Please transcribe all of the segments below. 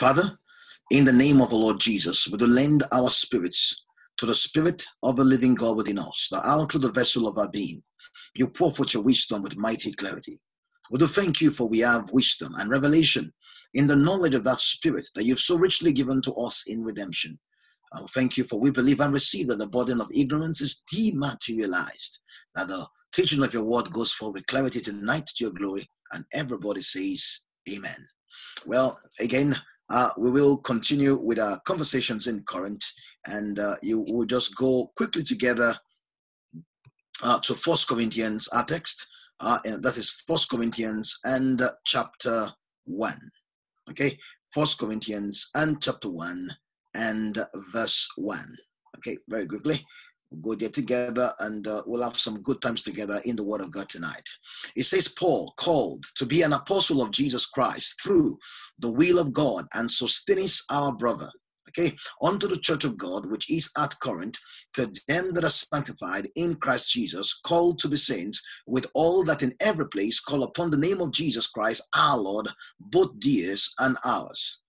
Father, in the name of the Lord Jesus, we do lend our spirits to the Spirit of the living God within us, that out through the vessel of our being, you pour forth your wisdom with mighty clarity. We do thank you for we have wisdom and revelation in the knowledge of that Spirit that you've so richly given to us in redemption. Uh, thank you for we believe and receive that the burden of ignorance is dematerialized, that the teaching of your word goes forth with clarity tonight to your glory, and everybody says, Amen. Well, again, uh, we will continue with our conversations in Corinth, and uh, you will just go quickly together uh, to First Corinthians, our text, uh, and that is First Corinthians and chapter one. Okay, First Corinthians and chapter one and verse one. Okay, very quickly. We'll go there together and uh, we'll have some good times together in the Word of God tonight. It says, Paul, called to be an apostle of Jesus Christ through the will of God, and Sosthenes, our brother, okay, unto the church of God which is at Corinth, to them that are sanctified in Christ Jesus, called to be saints, with all that in every place call upon the name of Jesus Christ, our Lord, both theirs and ours.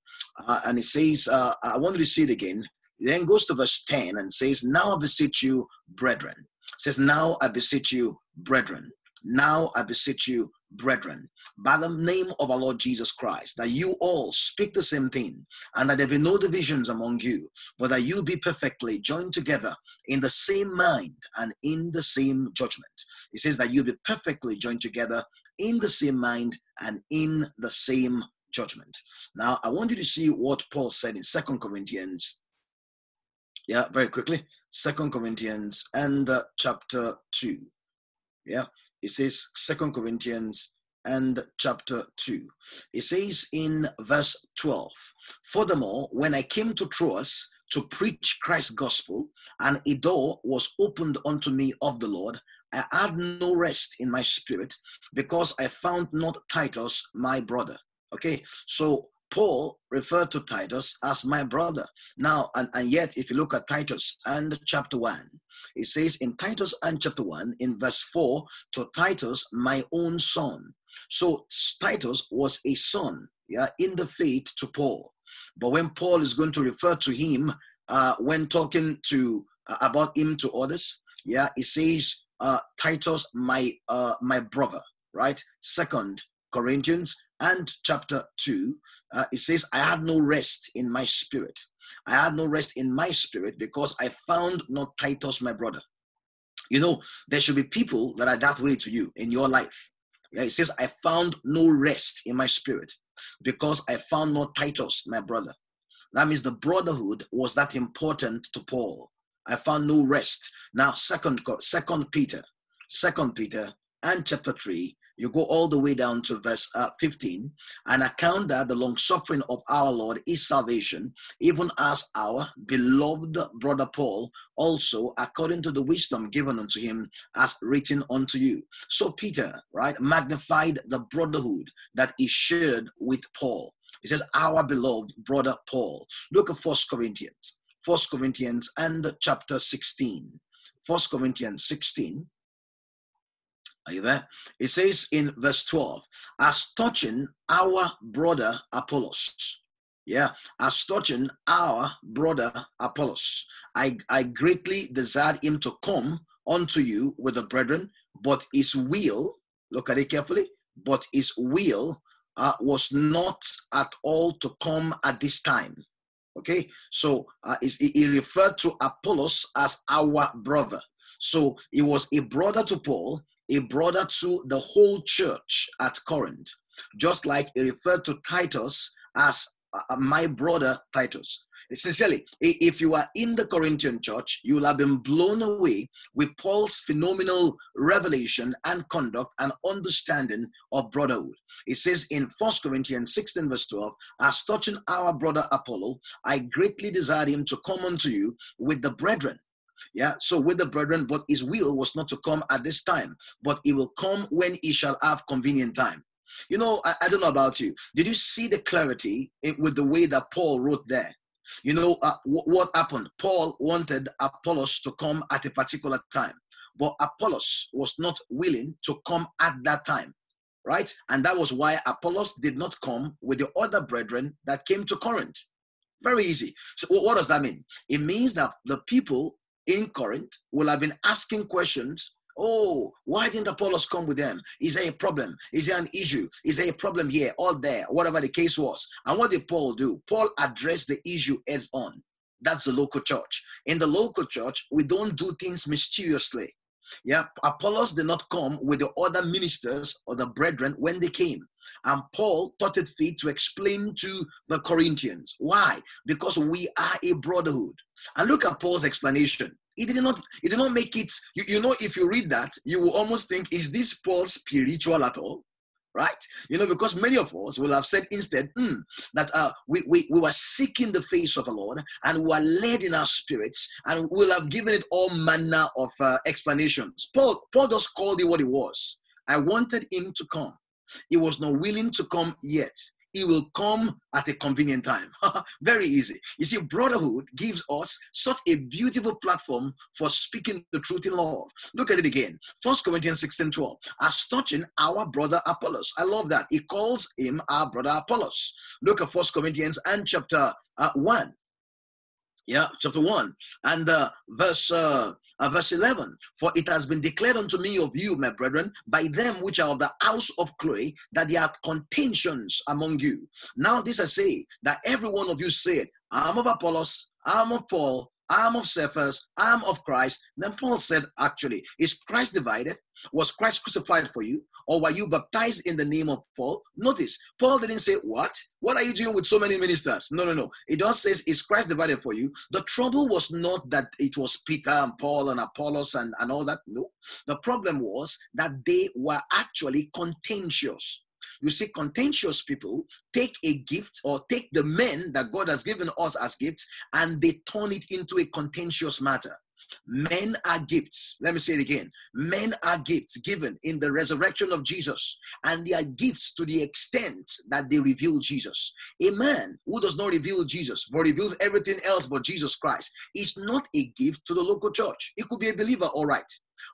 Uh, and it says, uh, I wanted to see it again then goes to verse 10 and says, Now I beseech you, brethren. says, Now I beseech you, brethren. Now I beseech you, brethren, by the name of our Lord Jesus Christ, that you all speak the same thing, and that there be no divisions among you, but that you be perfectly joined together in the same mind and in the same judgment. He says that you be perfectly joined together in the same mind and in the same judgment. Now, I want you to see what Paul said in Second Corinthians yeah, very quickly. Second Corinthians and uh, chapter 2. Yeah, it says Second Corinthians and chapter 2. It says in verse 12, Furthermore, when I came to Troas to preach Christ's gospel, and a door was opened unto me of the Lord, I had no rest in my spirit because I found not Titus, my brother. Okay, so Paul referred to Titus as my brother. Now, and, and yet, if you look at Titus and chapter 1, it says in Titus and chapter 1, in verse 4, to Titus, my own son. So Titus was a son, yeah, in the faith to Paul. But when Paul is going to refer to him uh, when talking to uh, about him to others, yeah, he says uh, Titus, my uh, my brother, right? Second Corinthians and chapter 2, uh, it says, I had no rest in my spirit. I had no rest in my spirit because I found not Titus, my brother. You know, there should be people that are that way to you in your life. Yeah, it says, I found no rest in my spirit because I found not Titus, my brother. That means the brotherhood was that important to Paul. I found no rest. Now, second, second Peter, second Peter and chapter 3, you go all the way down to verse uh, 15 and account that the long suffering of our Lord is salvation, even as our beloved brother Paul also, according to the wisdom given unto him, as written unto you. So Peter, right, magnified the brotherhood that he shared with Paul. He says, Our beloved brother Paul. Look at First Corinthians, First Corinthians and chapter 16. First Corinthians 16 are you there? It says in verse 12, as touching our brother Apollos. Yeah, as touching our brother Apollos. I, I greatly desired him to come unto you with the brethren, but his will, look at it carefully, but his will uh, was not at all to come at this time. Okay, so uh, he referred to Apollos as our brother. So he was a brother to Paul, a brother to the whole church at Corinth, just like he referred to Titus as uh, my brother Titus. Essentially, if you are in the Corinthian church, you will have been blown away with Paul's phenomenal revelation and conduct and understanding of brotherhood. It says in 1 Corinthians 16, verse 12, as touching our brother Apollo, I greatly desired him to come unto you with the brethren yeah, so with the brethren, but his will was not to come at this time, but he will come when he shall have convenient time. You know, I, I don't know about you. Did you see the clarity with the way that Paul wrote there? You know, uh, w- what happened? Paul wanted Apollos to come at a particular time, but Apollos was not willing to come at that time. right? And that was why Apollos did not come with the other brethren that came to Corinth. Very easy. So, what does that mean? It means that the people in Corinth will have been asking questions. Oh, why didn't Apollos come with them? Is there a problem? Is there an issue? Is there a problem here or there? Whatever the case was. And what did Paul do? Paul addressed the issue heads on. That's the local church. In the local church, we don't do things mysteriously. Yeah, Apollos did not come with the other ministers or the brethren when they came. And Paul thought it fit to explain to the Corinthians. Why? Because we are a brotherhood. And look at Paul's explanation. He did not, he did not make it, you, you know, if you read that, you will almost think, is this Paul spiritual at all? Right? You know, because many of us will have said instead mm, that uh, we, we, we were seeking the face of the Lord and we were led in our spirits and we'll have given it all manner of uh, explanations. Paul, Paul just called it what it was. I wanted him to come. He was not willing to come yet he will come at a convenient time. Very easy. You see, brotherhood gives us such a beautiful platform for speaking the truth in love. Look at it again. First Corinthians 16 12. As touching our brother Apollos. I love that. He calls him our brother Apollos. Look at First Corinthians and chapter uh, 1. Yeah, chapter 1 and uh, verse uh, uh, verse 11 For it has been declared unto me of you, my brethren, by them which are of the house of Chloe, that there are contentions among you. Now, this I say, that every one of you said, I'm of Apollos, I'm of Paul, I'm of Cephas, I'm of Christ. Then Paul said, actually, is Christ divided? Was Christ crucified for you? Or were you baptized in the name of Paul? Notice, Paul didn't say, What? What are you doing with so many ministers? No, no, no. It just says, Is Christ divided for you? The trouble was not that it was Peter and Paul and Apollos and, and all that. No. The problem was that they were actually contentious. You see, contentious people take a gift or take the men that God has given us as gifts and they turn it into a contentious matter. Men are gifts. Let me say it again. Men are gifts given in the resurrection of Jesus, and they are gifts to the extent that they reveal Jesus. A man who does not reveal Jesus, but reveals everything else but Jesus Christ, is not a gift to the local church. It could be a believer, all right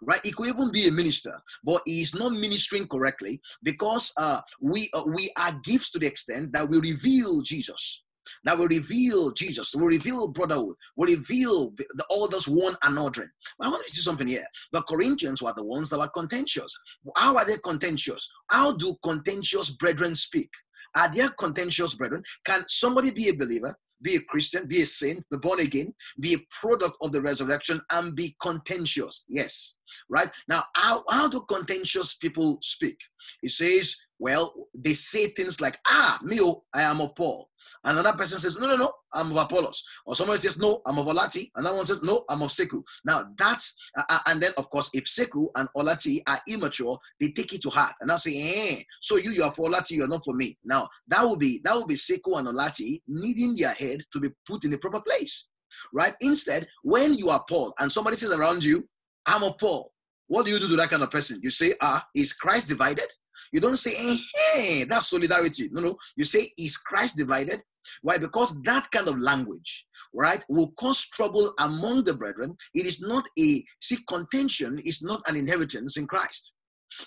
right? He could even be a minister, but he is not ministering correctly because uh, we uh, we are gifts to the extent that we reveal Jesus. That will reveal Jesus, will reveal brotherhood, will reveal the others one another. I want to see something here. The Corinthians were the ones that were contentious. How are they contentious? How do contentious brethren speak? Are there contentious brethren? Can somebody be a believer be a Christian, be a saint, be born again, be a product of the resurrection, and be contentious. Yes, right? Now, how, how do contentious people speak? It says, well, they say things like, ah, me, I am of Paul. Another person says, no, no, no, I'm of Apollos. Or somebody says, no, I'm of Olati. Another one says, no, I'm of Sekou. Now, that's, uh, uh, and then, of course, if Sekou and Olati are immature, they take it to heart. And I say, eh, so you, you are for Olati, you're not for me. Now, that will be, that will be Sekou and Olati needing their head to be put in the proper place, right? Instead, when you are Paul and somebody says around you, I'm a Paul, what do you do to that kind of person? You say, ah, is Christ divided? You don't say, eh, hey, that's solidarity. No, no. You say, is Christ divided? Why? Because that kind of language, right, will cause trouble among the brethren. It is not a, see, contention is not an inheritance in Christ.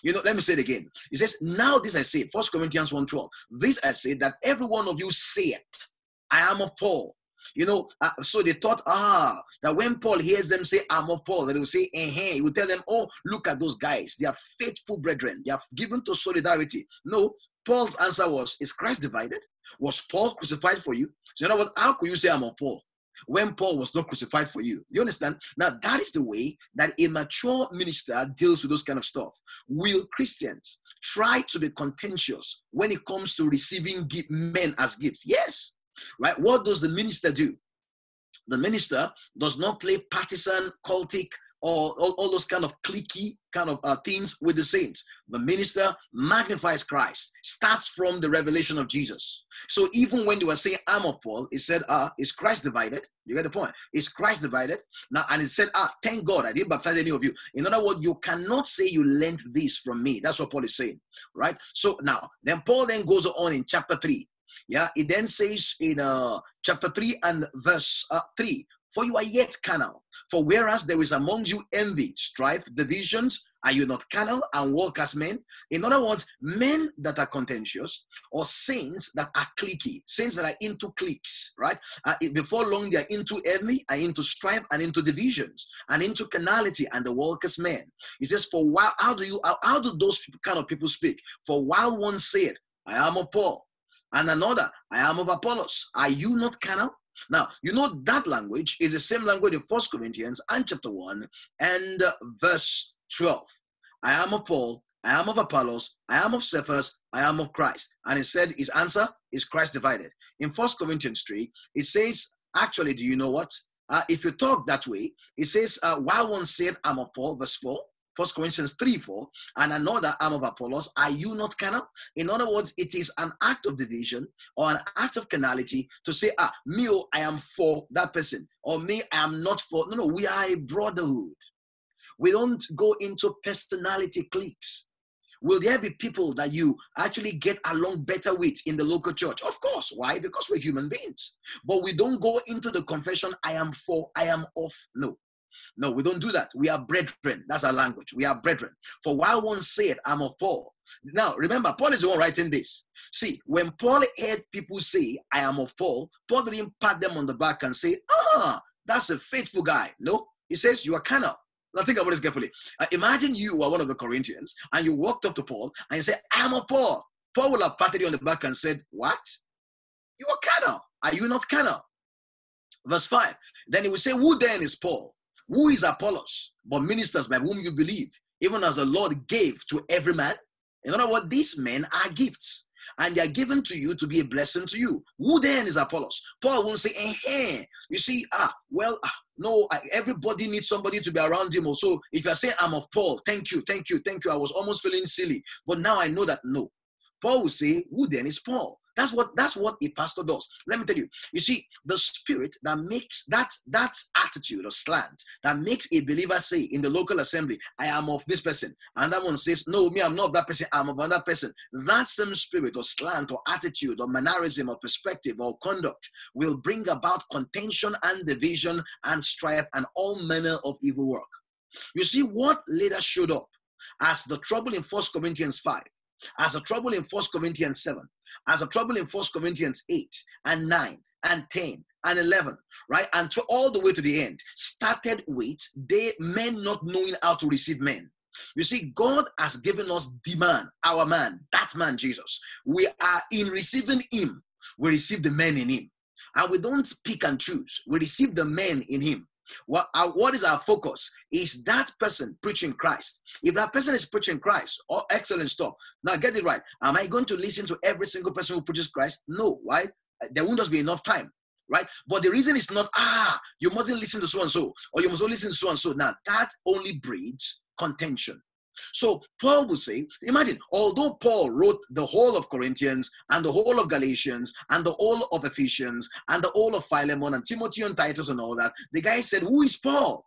You know, let me say it again. He says, Now this I say, First Corinthians 1:12. This I say that every one of you say it. I am of Paul. You know, uh, so they thought, ah, that when Paul hears them say, I'm of Paul, he will say, eh, eh, he will tell them, oh, look at those guys. They are faithful brethren. They are given to solidarity. No, Paul's answer was, is Christ divided? Was Paul crucified for you? So, you know what? How could you say I'm of Paul? When Paul was not crucified for you. You understand? Now, that is the way that a mature minister deals with those kind of stuff. Will Christians try to be contentious when it comes to receiving men as gifts? Yes. Right? What does the minister do? The minister does not play partisan, cultic, or all, all those kind of cliquey kind of uh, things with the saints. The minister magnifies Christ, starts from the revelation of Jesus. So even when they were saying, I'm of Paul, it said, ah, is Christ divided? You get the point? Is Christ divided? Now, and it said, ah, thank God I didn't baptize any of you. In other words, you cannot say you learned this from me. That's what Paul is saying, right? So now, then Paul then goes on in chapter 3 yeah, it then says in uh, chapter 3 and verse uh, 3 for you are yet carnal. For whereas there is among you envy, strife, divisions, are you not carnal and walk as men? In other words, men that are contentious or saints that are cliquey, saints that are into cliques, right? Uh, before long, they are into envy and into strife and into divisions and into carnality and the walk as men. He says, For while, how do you, how, how do those kind of people speak? For while one said, I am a Paul, and another, I am of Apollos, are you not carnal? Now, you know that language is the same language in First Corinthians and chapter 1 and verse 12. I am of Paul, I am of Apollos, I am of Cephas, I am of Christ. And he said his answer is Christ divided. In First Corinthians 3, it says, actually, do you know what? Uh, if you talk that way, it says, uh, while one said, I'm of Paul, verse 4, First Corinthians 3 4, and another arm of Apollos, are you not carnal? In other words, it is an act of division or an act of carnality to say, ah, me, oh, I am for that person, or me, I am not for. No, no, we are a brotherhood. We don't go into personality cliques. Will there be people that you actually get along better with in the local church? Of course. Why? Because we're human beings. But we don't go into the confession, I am for, I am off. No. No, we don't do that. We are brethren. That's our language. We are brethren. For while one said, I'm of Paul. Now, remember, Paul is the one writing this. See, when Paul heard people say, I am of Paul, Paul didn't pat them on the back and say, ah, that's a faithful guy. No, he says, you are carnal. Now think about this carefully. Uh, imagine you are one of the Corinthians and you walked up to Paul and you said, I'm of Paul. Paul will have patted you on the back and said, What? You are carnal. Are you not carnal? Verse 5. Then he will say, Who then is Paul? Who is Apollos, but ministers by whom you believe, even as the Lord gave to every man? In other words, these men are gifts and they are given to you to be a blessing to you. Who then is Apollos? Paul won't say, eh. You see, ah, well, ah, no, everybody needs somebody to be around him. Also, if you're saying, I'm of Paul, thank you, thank you, thank you. I was almost feeling silly. But now I know that no. Paul will say, Who then is Paul? That's what that's what a pastor does. Let me tell you. You see, the spirit that makes that that attitude or slant that makes a believer say in the local assembly, "I am of this person," and that one says, "No, me, I'm not that person. I'm of another person." That same spirit or slant or attitude or mannerism or perspective or conduct will bring about contention and division and strife and all manner of evil work. You see, what later showed up as the trouble in First Corinthians five, as the trouble in First Corinthians seven as a trouble in First Corinthians 8 and 9 and 10 and 11, right? And to all the way to the end, started with they men not knowing how to receive men. You see, God has given us the man, our man, that man, Jesus. We are in receiving him, we receive the men in him. And we don't pick and choose, we receive the men in him. What, our, what is our focus? Is that person preaching Christ? If that person is preaching Christ, oh, excellent stuff. Now get it right. Am I going to listen to every single person who preaches Christ? No. Why? There won't just be enough time. Right? But the reason is not, ah, you mustn't listen to so and so, or you must only listen to so and so. Now, that only breeds contention. So Paul will say, imagine, although Paul wrote the whole of Corinthians and the whole of Galatians and the whole of Ephesians and the whole of Philemon and Timothy and Titus and all that, the guy said, Who is Paul?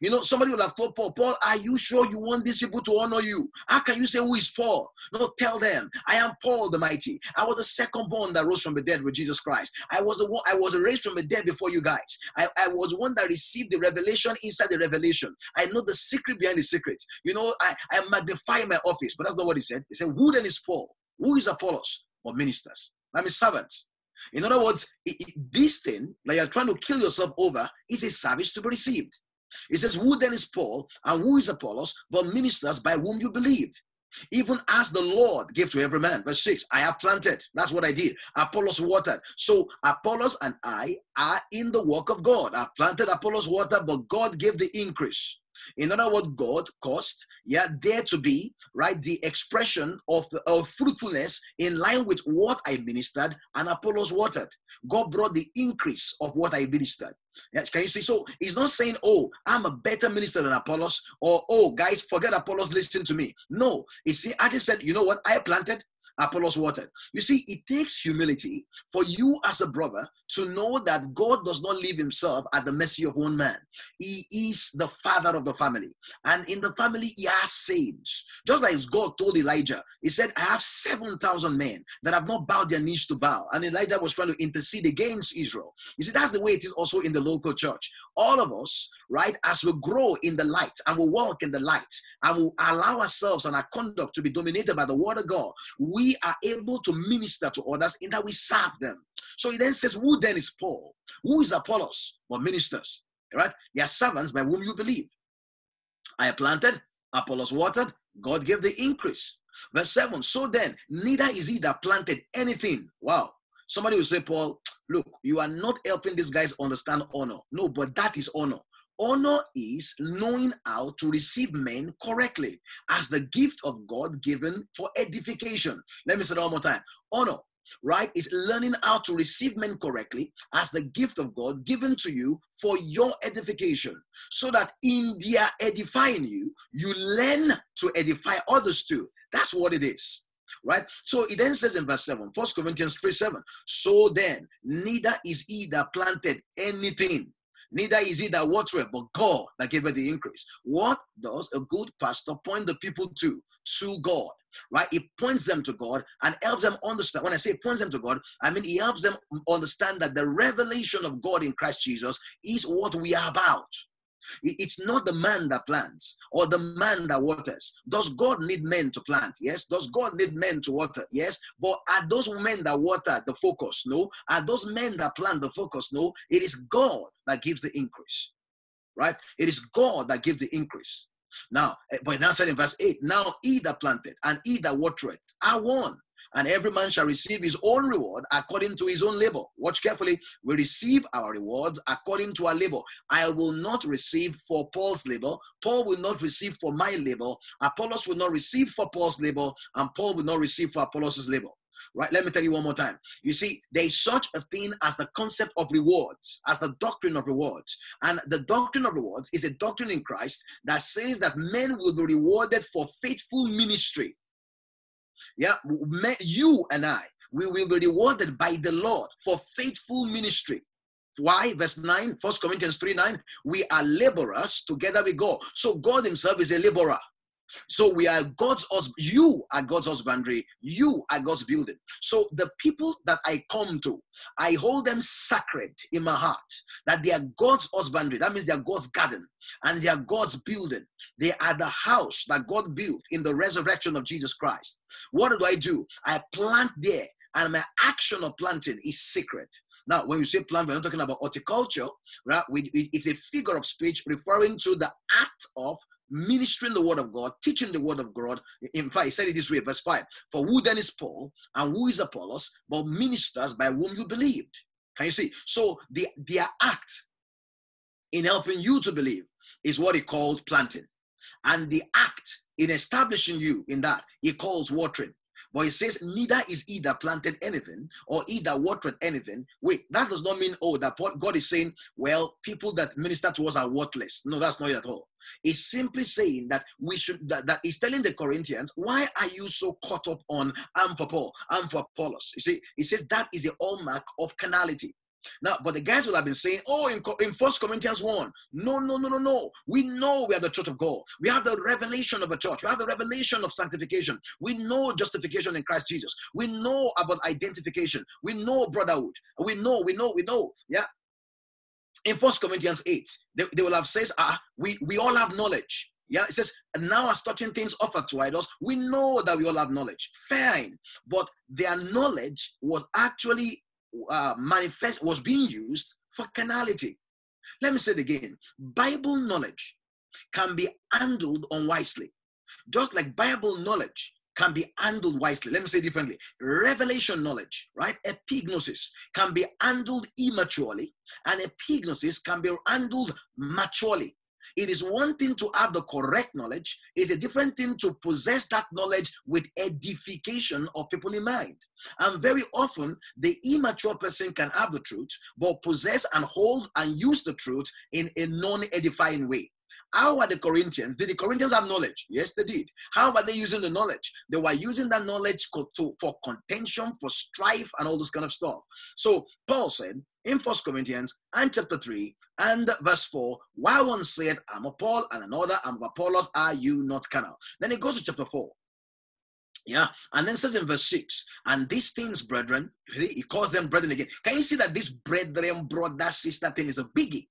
You know, somebody would have told Paul, Paul, are you sure you want these people to honor you? How can you say who is Paul? No, tell them, I am Paul the mighty. I was the second born that rose from the dead with Jesus Christ. I was the one, I was raised from the dead before you guys. I, I was one that received the revelation inside the revelation. I know the secret behind the secret. You know, I, I magnify my office, but that's not what he said. He said, Who then is Paul? Who is Apollos? Or ministers? I mean servants. In other words, it, it, this thing that you're trying to kill yourself over is a service to be received. It says, Who then is Paul and who is Apollos, but ministers by whom you believed? Even as the Lord gave to every man. Verse 6 I have planted. That's what I did. Apollos watered. So Apollos and I are in the work of God. I planted Apollos water, but God gave the increase. In other words, God caused, yeah, there to be, right, the expression of, of fruitfulness in line with what I ministered and Apollos watered. God brought the increase of what I ministered. Yeah, can you see? So he's not saying, oh, I'm a better minister than Apollos, or oh, guys, forget Apollos, listen to me. No, you see, I just said, you know what? I planted, Apollos watered. You see, it takes humility for you as a brother to know that God does not leave himself at the mercy of one man. He is the father of the family. And in the family, he has saints. Just like God told Elijah, he said, I have 7,000 men that have not bowed their knees to Baal. And Elijah was trying to intercede against Israel. You see, that's the way it is also in the local church. All of us, right, as we grow in the light and we walk in the light and we allow ourselves and our conduct to be dominated by the word of God, we are able to minister to others in that we serve them. So he then says, Who then is Paul? Who is Apollos? Well, ministers, right? They are servants by whom you believe. I planted, Apollos watered, God gave the increase. Verse 7 So then, neither is he that planted anything. Wow. Somebody will say, Paul, look, you are not helping these guys understand honor. No, but that is honor. Honor is knowing how to receive men correctly as the gift of God given for edification. Let me say that one more time. Honor right, is learning how to receive men correctly as the gift of God given to you for your edification, so that in their edifying you, you learn to edify others too. That's what it is. Right? So it then says in verse 7, 1 Corinthians 3 7. So then, neither is he that planted anything, neither is he that watered, but God that gave it the increase. What does a good pastor point the people to? To God right? It points them to God and helps them understand. When I say points them to God, I mean he helps them understand that the revelation of God in Christ Jesus is what we are about. It's not the man that plants or the man that waters. Does God need men to plant? Yes. Does God need men to water? Yes. But are those men that water the focus? No. Are those men that plant the focus? No. It is God that gives the increase. Right? It is God that gives the increase. Now, eh, but now said in verse 8, now he that planted and he that watered are one, and every man shall receive his own reward according to his own labor. Watch carefully. We receive our rewards according to our labor. I will not receive for Paul's labor. Paul will not receive for my labor. Apollos will not receive for Paul's labor, and Paul will not receive for Apollos' labor. Right? Let me tell you one more time. You see, there is such a thing as the concept of rewards, as the doctrine of rewards. And the doctrine of rewards is a doctrine in Christ that says that men will be rewarded for faithful ministry. Yeah, you and I, we will be rewarded by the Lord for faithful ministry. Why? Verse 9, 1 Corinthians 3 9. We are laborers together with God. So God Himself is a laborer. So we are God's husband. You are God's husbandry. You are God's building. So the people that I come to, I hold them sacred in my heart. That they are God's husbandry. That means they are God's garden and they are God's building. They are the house that God built in the resurrection of Jesus Christ. What do I do? I plant there and my action of planting is sacred. Now, when you say plant, we're not talking about horticulture, right? it's a figure of speech referring to the act of ministering the word of God, teaching the word of God. In fact, he said it this way, verse 5 For who then is Paul and who is Apollos, but ministers by whom you believed? Can you see? So the, their act in helping you to believe is what he called planting. And the act in establishing you in that, he calls watering. But it says, neither is he that planted anything or he that watered anything. Wait, that does not mean, oh, that God is saying, well, people that minister to us are worthless. No, that's not it at all. It's simply saying that we should, that, that he's telling the Corinthians, why are you so caught up on, for Apollos? You see, he says that is the hallmark of carnality. Now, but the guys will have been saying, oh, in, in First Corinthians 1, no, no, no, no, no. We know we are the church of God. We have the revelation of a church. We have the revelation of sanctification. We know justification in Christ Jesus. We know about identification. We know brotherhood. We know, we know, we know. Yeah. In First Corinthians 8, they, they will have said, ah, we, we all have knowledge. Yeah, it says, and now as touching things offered to idols, we know that we all have knowledge. Fine. But their knowledge was actually uh, manifest was being used for carnality. Let me say it again. Bible knowledge can be handled unwisely, just like Bible knowledge can be handled wisely. Let me say differently. Revelation knowledge, right? Epignosis can be handled immaturely, and epignosis can be handled maturely. It is one thing to have the correct knowledge, it's a different thing to possess that knowledge with edification of people in mind. And very often, the immature person can have the truth, but possess and hold and use the truth in a non edifying way. how are the Corinthians? Did the Corinthians have knowledge? Yes, they did. How are they using the knowledge? They were using that knowledge to, for contention, for strife, and all this kind of stuff. So Paul said in First Corinthians and chapter 3 and verse 4, why one said, I'm a Paul, and another, I'm Apollos, are you not carnal? Then it goes to chapter 4. Yeah, and then says in verse 6, and these things, brethren, he calls them brethren again. Can you see that this brethren, brother, sister thing is a biggie?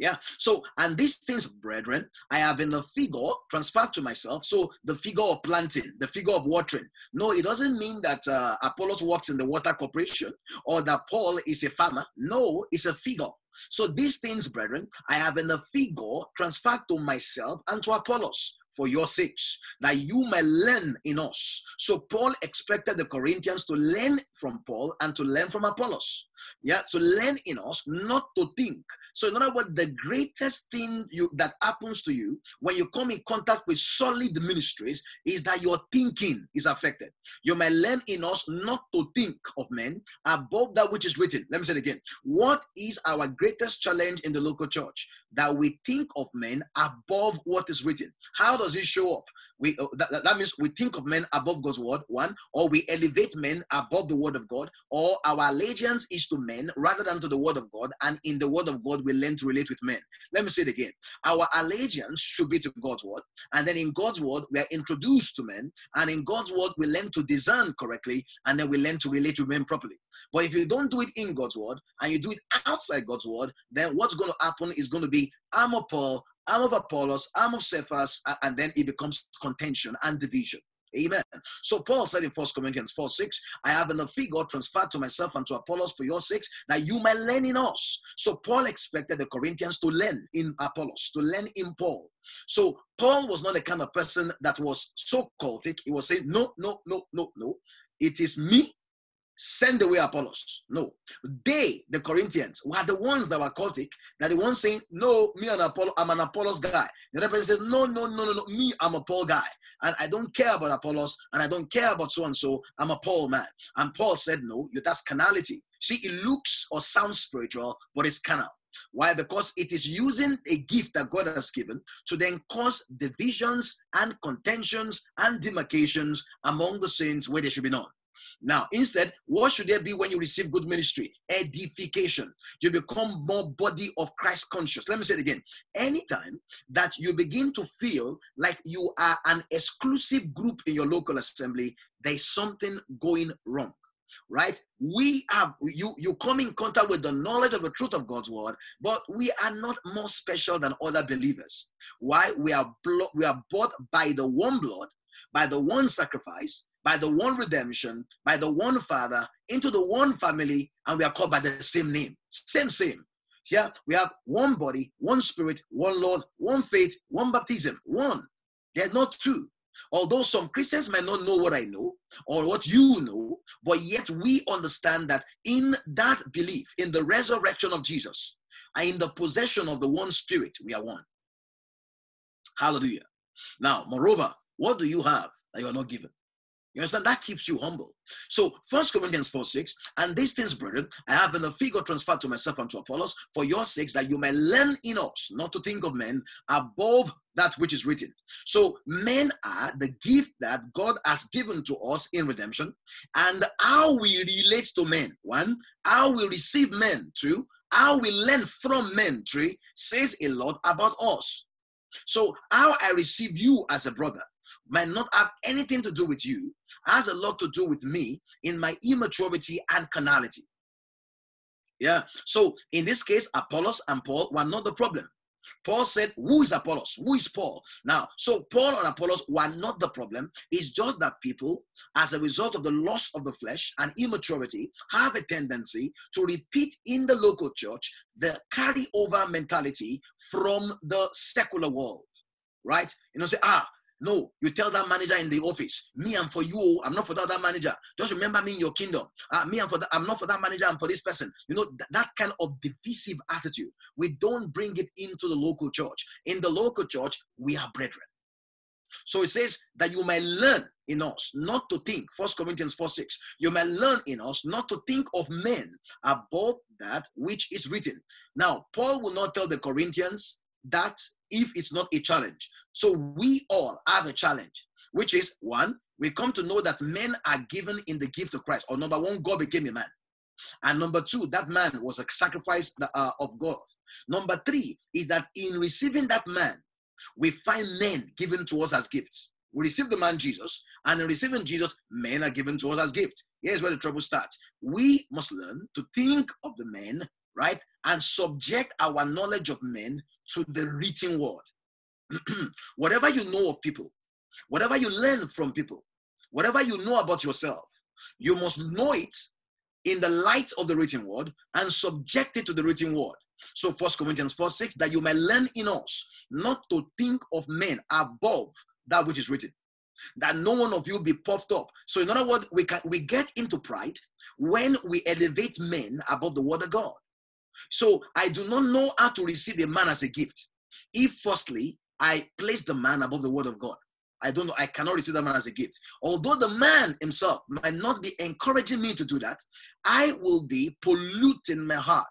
Yeah. So, and these things, brethren, I have in the figure transferred to myself. So, the figure of planting, the figure of watering. No, it doesn't mean that uh, Apollos works in the water corporation or that Paul is a farmer. No, it's a figure. So, these things, brethren, I have in the figure transferred to myself and to Apollos for your sakes, that you may learn in us. So Paul expected the Corinthians to learn from Paul and to learn from Apollos. Yeah, to learn in us, not to think. So, in other words, the greatest thing you that happens to you when you come in contact with solid ministries is that your thinking is affected. You may learn in us not to think of men above that which is written. Let me say it again. What is our greatest challenge in the local church? That we think of men above what is written. How does it show up? We uh, that, that means we think of men above God's word, one, or we elevate men above the word of God, or our allegiance is to men rather than to the word of God, and in the word of God we learn to relate with men. Let me say it again. Our allegiance should be to God's word, and then in God's word we are introduced to men, and in God's word we learn to discern correctly, and then we learn to relate with men properly. But if you don't do it in God's word and you do it outside God's word, then what's going to happen is going to be I'm a Paul, I'm of Apollos, I'm of Cephas, and then it becomes contention and division. Amen. So Paul said in 1 Corinthians 4 6, I have the figure transferred to myself and to Apollos for your sakes, that you may learn in us. So Paul expected the Corinthians to learn in Apollos, to learn in Paul. So Paul was not the kind of person that was so cultic. He was saying, No, no, no, no, no. It is me send away Apollos. No. They, the Corinthians, were the ones that were cultic, that the ones saying, No, me and Apollo, I'm an Apollos guy. The other person says, No, no, no, no, no, me, I'm a Paul guy. And I don't care about Apollos, and I don't care about so and so. I'm a Paul man. And Paul said, No, that's carnality. See, it looks or sounds spiritual, but it's carnal. Why? Because it is using a gift that God has given to then cause divisions and contentions and demarcations among the saints where they should be known. Now, instead, what should there be when you receive good ministry? Edification. You become more body of Christ conscious. Let me say it again. Anytime that you begin to feel like you are an exclusive group in your local assembly, there's something going wrong right we have you you come in contact with the knowledge of the truth of god's word but we are not more special than other believers why we are blo- we are bought by the one blood by the one sacrifice by the one redemption, by the one Father, into the one family, and we are called by the same name. Same, same. Yeah, we have one body, one spirit, one Lord, one faith, one baptism, one. There's not two. Although some Christians might not know what I know or what you know, but yet we understand that in that belief, in the resurrection of Jesus, and in the possession of the one spirit, we are one. Hallelujah. Now, moreover, what do you have that you are not given? You understand? That keeps you humble. So, First Corinthians 4 6, and these things, brethren, I have in the figure transferred to myself and to Apollos for your sakes, that you may learn in us not to think of men above that which is written. So, men are the gift that God has given to us in redemption, and how we relate to men. One, how we receive men. Two, how we learn from men. Three, says a lot about us. So, how I receive you as a brother might not have anything to do with you, has a lot to do with me in my immaturity and carnality. Yeah. So in this case, Apollos and Paul were not the problem. Paul said, Who is Apollos? Who is Paul? Now, so Paul and Apollos were not the problem. It's just that people, as a result of the loss of the flesh and immaturity, have a tendency to repeat in the local church the carryover mentality from the secular world. Right? You know, say, ah, no, you tell that manager in the office, me, I'm for you. I'm not for that, that manager. Just remember me in your kingdom. Uh, me, I'm for that. I'm not for that manager. I'm for this person. You know th- that kind of divisive attitude. We don't bring it into the local church. In the local church, we are brethren. So it says that you may learn in us not to think, First Corinthians 4 6, you may learn in us not to think of men above that which is written. Now, Paul will not tell the Corinthians that if it's not a challenge. So we all have a challenge, which is one, we come to know that men are given in the gift of Christ. Or number one, God became a man. And number two, that man was a sacrifice uh, of God. Number three is that in receiving that man, we find men given to us as gifts. We receive the man Jesus, and in receiving Jesus, men are given to us as gifts. Here's where the trouble starts. We must learn to think of the men, right, and subject our knowledge of men to the written word. whatever you know of people, whatever you learn from people, whatever you know about yourself, you must know it in the light of the written word and subject it to the written word. So First Corinthians 4 6, that you may learn in us not to think of men above that which is written. That no one of you be puffed up. So, in other words, we can we get into pride when we elevate men above the word of God. So I do not know how to receive a man as a gift. If firstly I place the man above the word of God. I don't know, I cannot receive that man as a gift. Although the man himself might not be encouraging me to do that, I will be polluting my heart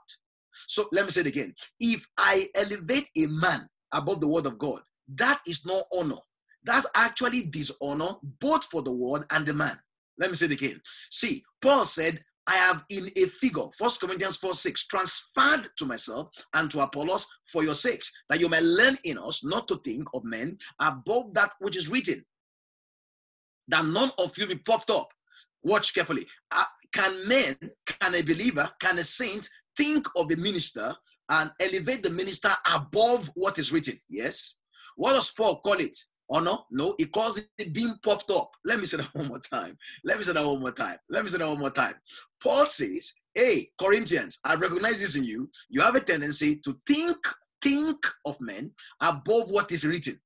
so let me say it again. If I elevate a man above the word of God, that is not honor. That's actually dishonor both for the word and the man. Let me say it again. See, Paul said, I have in a figure, First Corinthians 4 6, transferred to myself and to Apollos for your sakes, that you may learn in us not to think of men above that which is written, that none of you be puffed up. Watch carefully. Uh, can men, can a believer, can a saint think of a minister and elevate the minister above what is written. Yes. What does Paul call it? Honor? No, no, it calls it being puffed up. Let me say that one more time. Let me say that one more time. Let me say that one more time. Paul says, Hey, Corinthians, I recognize this in you. You have a tendency to think, think of men above what is written.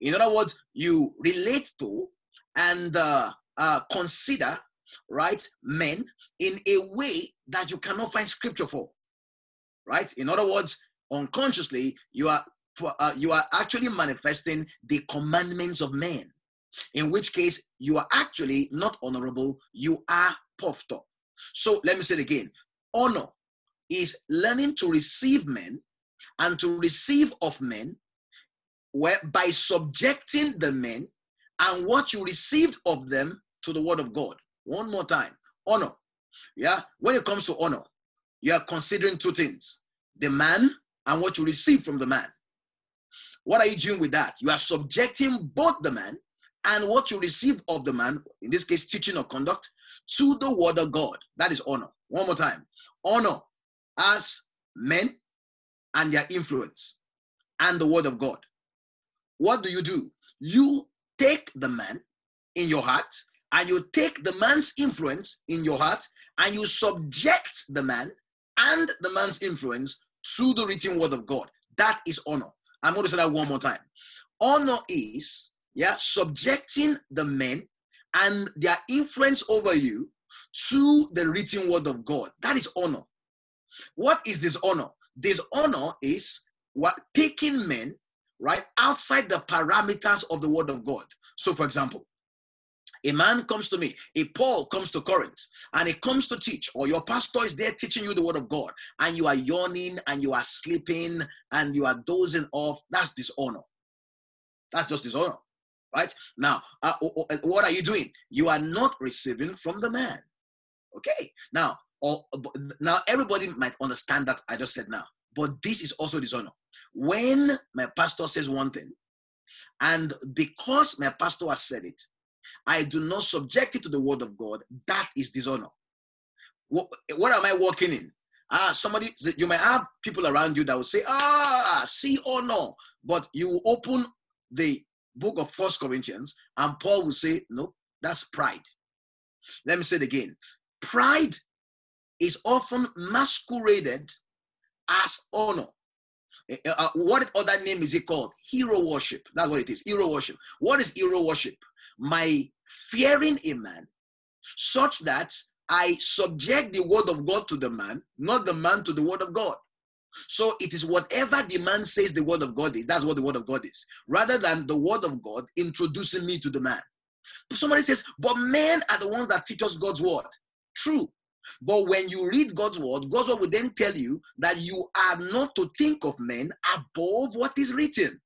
In other words, you relate to and uh, uh, consider, right, men in a way that you cannot find scripture for. Right? In other words, unconsciously, you are uh, you are actually manifesting the commandments of men. In which case, you are actually not honorable, you are puffed up. So let me say it again honor is learning to receive men and to receive of men where by subjecting the men and what you received of them to the word of God. One more time honor yeah, when it comes to honor, you are considering two things the man and what you receive from the man. What are you doing with that? You are subjecting both the man and what you received of the man, in this case, teaching or conduct, to the word of God. That is honor. One more time honor as men and their influence and the word of God. What do you do? You take the man in your heart and you take the man's influence in your heart and you subject the man and the man's influence to the written word of God. That is honor. I'm going to say that one more time. Honor is, yeah, subjecting the men and their influence over you to the written word of God. That is honor. What is this honor? This honor is what taking men right outside the parameters of the word of God. So, for example, a man comes to me, a Paul comes to Corinth, and he comes to teach, or your pastor is there teaching you the word of God, and you are yawning and you are sleeping and you are dozing off. That's dishonor. That's just dishonor, right? Now, uh, uh, uh, uh what are you doing? You are not receiving from the man. Okay. Now, or, now everybody might understand that I just said now, but this is also dishonor. When my pastor says one thing, and because my pastor has said it, I do not subject it to the word of God, that is dishonor. What, what am I walking in? Ah, somebody, you might have people around you that will say, ah, see or no. But you open the book of First Corinthians, and Paul will say, no, that's pride. Let me say it again. Pride is often masqueraded as honor. Uh, uh, what other name is it called? Hero worship. That's what it is. Hero worship. What is hero worship? My fearing a man such that I subject the word of God to the man, not the man to the word of God. So it is whatever the man says the word of God is, that's what the word of God is, rather than the word of God introducing me to the man. Somebody says, but men are the ones that teach us God's word. True. But when you read God's word, God's word will then tell you that you are not to think of men above what is written.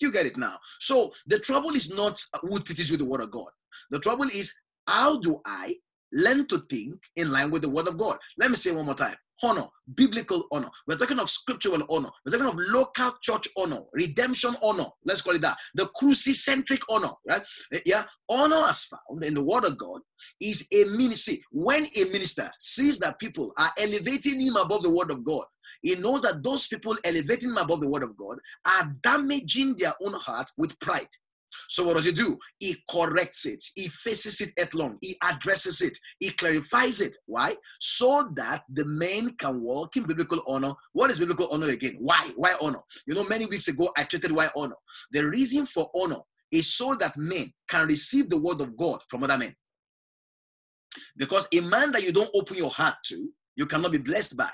You get it now. So the trouble is not who teaches you the word of God. The trouble is how do I learn to think in line with the word of God? Let me say one more time honor, biblical honor. We're talking of scriptural honor. We're talking of local church honor, redemption honor. Let's call it that. The crucicentric honor, right? Yeah. Honor as found in the word of God is a ministry. When a minister sees that people are elevating him above the word of God, he knows that those people elevating him above the word of God are damaging their own heart with pride. So what does he do? He corrects it. He faces it headlong. He addresses it. He clarifies it. Why? So that the men can walk in biblical honor. What is biblical honor again? Why? Why honor? You know, many weeks ago I treated why honor. The reason for honor is so that men can receive the word of God from other men. Because a man that you don't open your heart to, you cannot be blessed by.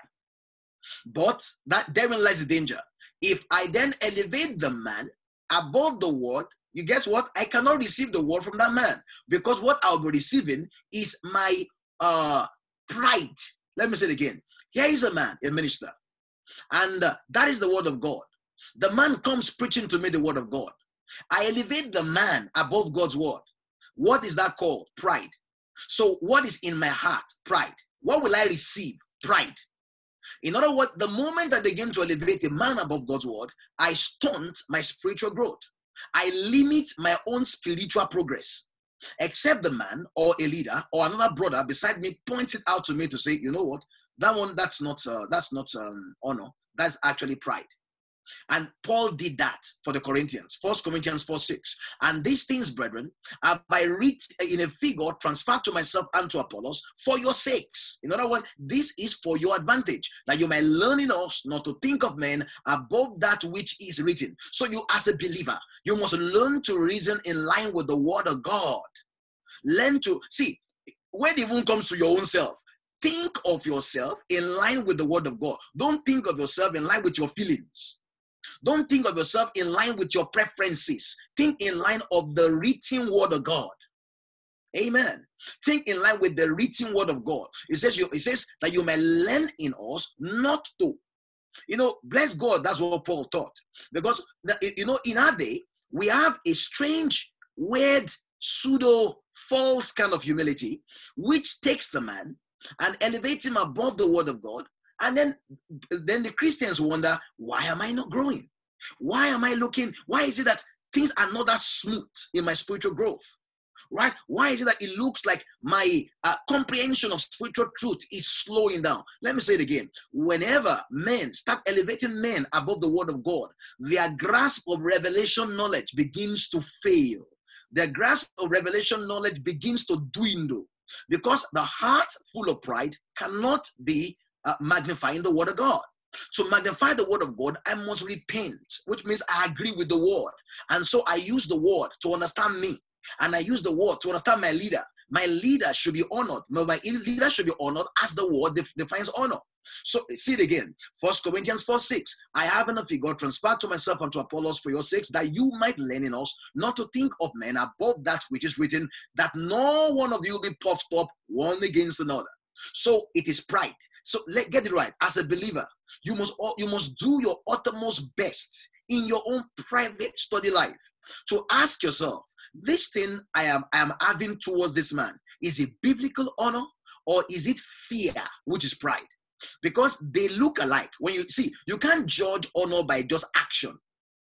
But that therein lies the danger. If I then elevate the man above the word, you guess what? I cannot receive the word from that man because what I'll be receiving is my uh, pride. Let me say it again. Here is a man, a minister, and uh, that is the word of God. The man comes preaching to me the word of God. I elevate the man above God's word. What is that called? Pride. So, what is in my heart? Pride. What will I receive? Pride. In other words, the moment I begin to elevate a man above God's word, I stunt my spiritual growth. I limit my own spiritual progress. Except the man or a leader or another brother beside me points it out to me to say, you know what, that one that's not uh, that's not um, honor. That's actually pride. And Paul did that for the Corinthians. First Corinthians 4 6. And these things, brethren, have I read in a figure transferred to myself and to Apollos for your sakes. In other words, this is for your advantage, that you may learn in us not to think of men above that which is written. So you, as a believer, you must learn to reason in line with the word of God. Learn to see when it even comes to your own self think of yourself in line with the word of God. Don't think of yourself in line with your feelings. Don't think of yourself in line with your preferences. Think in line of the written word of God. Amen. Think in line with the written word of God. It says you, it says that you may learn in us not to. You know, bless God, that's what Paul taught. Because you know, in our day, we have a strange, weird, pseudo false kind of humility, which takes the man and elevates him above the word of God and then, then the Christians wonder, why am I not growing? Why am I looking? Why is it that things are not that smooth in my spiritual growth? Right? Why is it that it looks like my uh, comprehension of spiritual truth is slowing down? Let me say it again. Whenever men start elevating men above the word of God, their grasp of revelation knowledge begins to fail. Their grasp of revelation knowledge begins to dwindle because the heart full of pride cannot be uh, magnifying the word of God. To magnify the word of God, I must repent, which means I agree with the word. And so I use the word to understand me. And I use the word to understand my leader. My leader should be honored. My leader should be honored as the word defines honor. So see it again. First Corinthians 4 6. I have a figure transferred to myself and to Apollos for your sakes, that you might learn in us not to think of men above that which is written, that no one of you be puffed up one against another. So it is pride. So let get it right. As a believer, you must you must do your uttermost best in your own private study life to ask yourself, this thing I am I am having towards this man, is it biblical honor or is it fear, which is pride? Because they look alike. When you see, you can't judge honor by just action.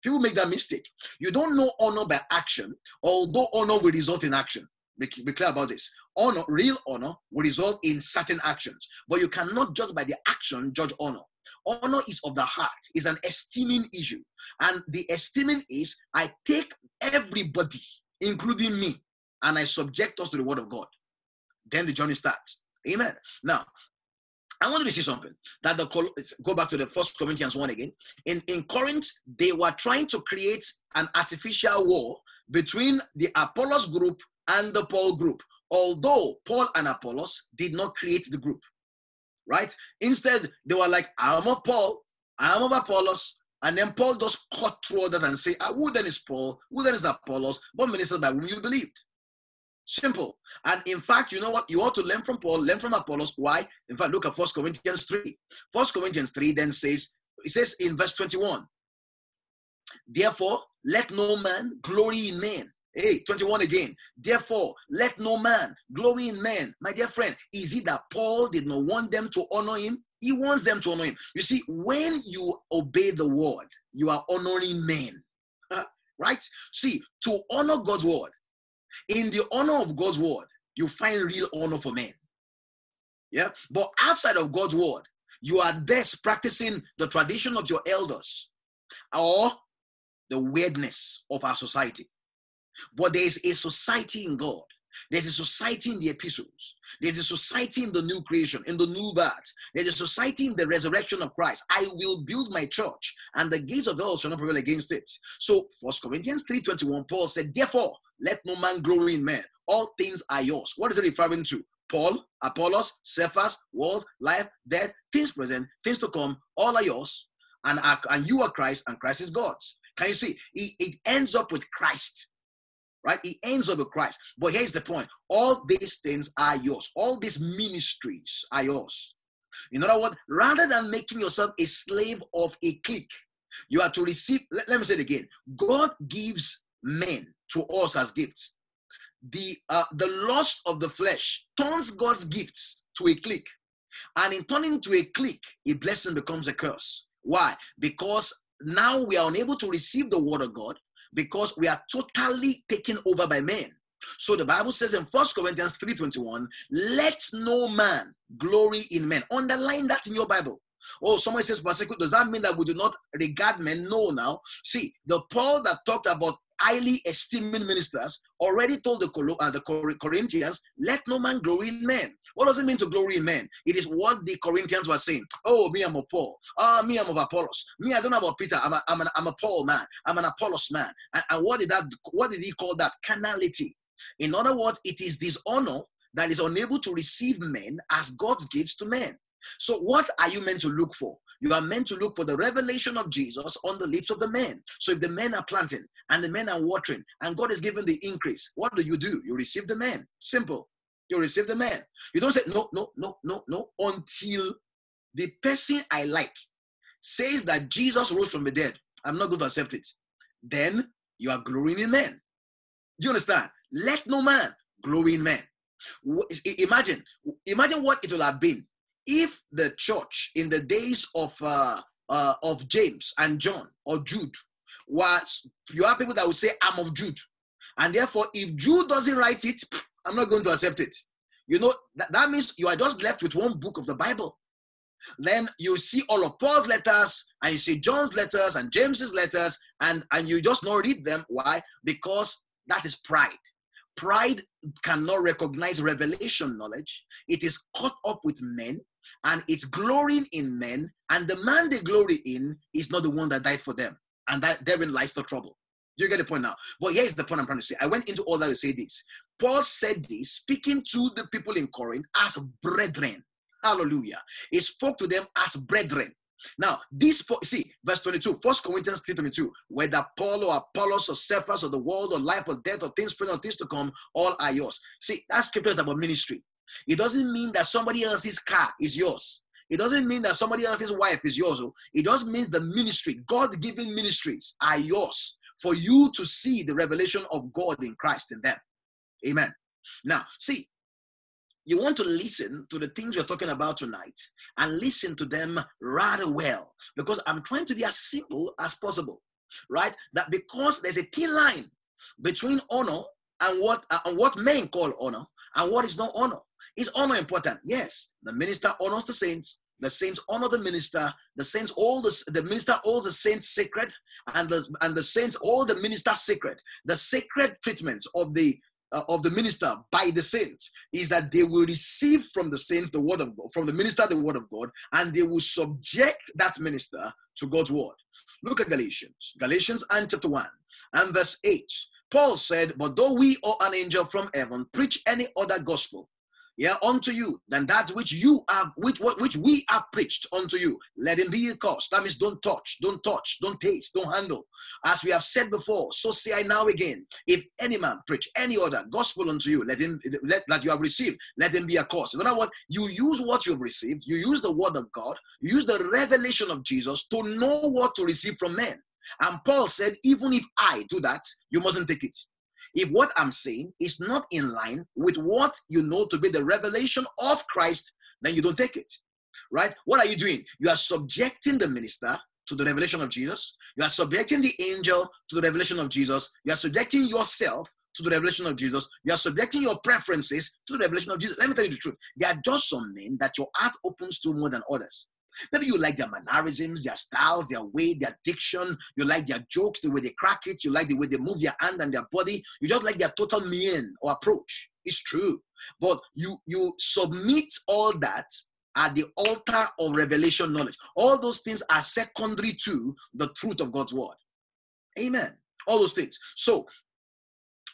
People make that mistake. You don't know honor by action, although honor will result in action. Be, be clear about this. Honor, real honor, will result in certain actions, but you cannot judge by the action judge honor. Honor is of the heart, is an esteeming issue. And the esteeming is I take everybody, including me, and I subject us to the word of God. Then the journey starts. Amen. Now, I wanted to see something that the go back to the first Corinthians 1 again. In, in Corinth, they were trying to create an artificial war between the Apollos group and the Paul group, although Paul and Apollos did not create the group, right? Instead, they were like, I'm of Paul, I'm of Apollos, and then Paul just cut through that and say, ah, who then is Paul? Who then is Apollos? But ministers by whom you believed. Simple. And in fact, you know what? You ought to learn from Paul, learn from Apollos. Why? In fact, look at First Corinthians 3. First Corinthians 3 then says, it says in verse 21, Therefore, let no man glory in men. Hey, 21 again. Therefore, let no man glory in men. My dear friend, is it that Paul did not want them to honor him? He wants them to honor him. You see, when you obey the word, you are honoring men. right? See, to honor God's word, in the honor of God's word, you find real honor for men. Yeah. But outside of God's word, you are best practicing the tradition of your elders or the weirdness of our society. But there is a society in God. There's a society in the epistles. There's a society in the new creation, in the new birth. There's a society in the resurrection of Christ. I will build my church, and the gates of hell shall not prevail against it. So, First Corinthians 3:21, Paul said, Therefore, let no man glory in man. All things are yours. What is it referring to? Paul, Apollos, Cephas, world, life, death, things present, things to come, all are yours. And, are, and you are Christ, and Christ is God's. Can you see? It, it ends up with Christ right? It ends up with Christ. But here's the point all these things are yours, all these ministries are yours. In other words, rather than making yourself a slave of a clique, you are to receive. Let, let me say it again God gives men to us as gifts. The, uh, the lust of the flesh turns God's gifts to a clique. And in turning to a clique, a blessing becomes a curse. Why? Because now we are unable to receive the word of God because we are totally taken over by men. So the Bible says in First Corinthians 3:21, let no man glory in men. Underline that in your Bible. Oh, somebody says, does that mean that we do not regard men? No, now. See, the Paul that talked about highly esteeming ministers already told the, uh, the Corinthians, let no man glory in men. What does it mean to glory in men? It is what the Corinthians were saying. Oh, me, I'm a Paul. Ah, me, I'm of Apollos. Me, I don't know about Peter. I'm a, I'm, an, I'm a Paul man. I'm an Apollos man. And, and what did that? What did he call that? Carnality. In other words, it is dishonor that is unable to receive men as God's gifts to men. So, what are you meant to look for? You are meant to look for the revelation of Jesus on the lips of the men. So, if the men are planting and the men are watering and God is giving the increase, what do you do? You receive the man. Simple. You receive the man. You don't say, no, no, no, no, no, until the person I like says that Jesus rose from the dead. I'm not going to accept it. Then you are glorying in men. Do you understand? Let no man glory in men. Imagine, imagine what it would have been if the church in the days of uh, uh, of James and John or Jude was you have people that will say I'm of Jude, and therefore if Jude doesn't write it, I'm not going to accept it. You know that, that means you are just left with one book of the Bible. Then you see all of Paul's letters, and you see John's letters and James's letters, and and you just not read them. Why? Because that is pride. Pride cannot recognize revelation knowledge. It is caught up with men and it's glorying in men, and the man they glory in is not the one that died for them. And that therein lies the trouble. Do you get the point now? But here's the point I'm trying to say. I went into all that to say this. Paul said this, speaking to the people in Corinth as brethren. Hallelujah. He spoke to them as brethren. Now, this see verse 22, First Corinthians 3 22, whether Paul or Apollos or Cephas or the world or life or death or things present or things to come, all are yours. See, that scripture is about ministry. It doesn't mean that somebody else's car is yours. It doesn't mean that somebody else's wife is yours. It just means the ministry, God given ministries are yours for you to see the revelation of God in Christ in them. Amen. Now, see, you want to listen to the things we're talking about tonight and listen to them rather well because I'm trying to be as simple as possible, right? That because there's a thin line between honor and what uh, and what men call honor and what is not honor. Is honor important? Yes. The minister honors the saints. The saints honor the minister. The saints all the, the minister holds the saints sacred, and the and the saints all the minister sacred. The sacred treatment of the uh, of the minister by the saints is that they will receive from the saints the word of God, from the minister the word of God, and they will subject that minister to God's word. Look at Galatians, Galatians and chapter 1 and verse 8. Paul said, But though we or an angel from heaven preach any other gospel yeah, unto you than that which you have, which what which we have preached unto you. Let him be a cause. That means don't touch, don't touch, don't taste, don't handle. As we have said before, so say I now again. If any man preach any other gospel unto you, let him let that you have received, let him be a cause. In other words, you use what you've received, you use the word of God, you use the revelation of Jesus to know what to receive from men. And Paul said, even if I do that, you mustn't take it. If what I'm saying is not in line with what you know to be the revelation of Christ, then you don't take it. Right? What are you doing? You are subjecting the minister to the revelation of Jesus. You are subjecting the angel to the revelation of Jesus. You are subjecting yourself to the revelation of Jesus. You are subjecting your preferences to the revelation of Jesus. Let me tell you the truth. There are just some men that your heart opens to more than others. Maybe you like their mannerisms, their styles, their way, their diction. You like their jokes, the way they crack it. You like the way they move their hand and their body. You just like their total mien or approach. It's true. But you you submit all that at the altar of revelation knowledge. All those things are secondary to the truth of God's word. Amen. All those things. So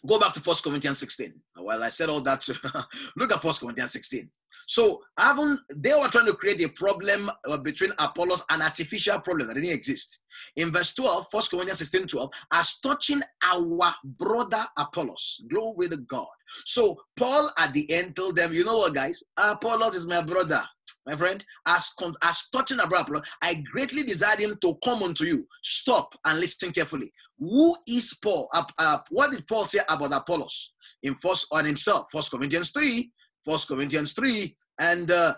go back to First Corinthians 16. While I said all that, look at First Corinthians 16. So haven't they were trying to create a problem uh, between Apollos, an artificial problem that didn't exist. In verse 12, 1 Corinthians 16, 12, as touching our brother Apollos. Glory to God. So Paul at the end told them, you know what, guys? Apollos is my brother. My friend, as, as touching Apollos, I greatly desired him to come unto you. Stop and listen carefully. Who is Paul? Uh, uh, what did Paul say about Apollos in first on himself? First Corinthians 3, First Corinthians 3, and uh,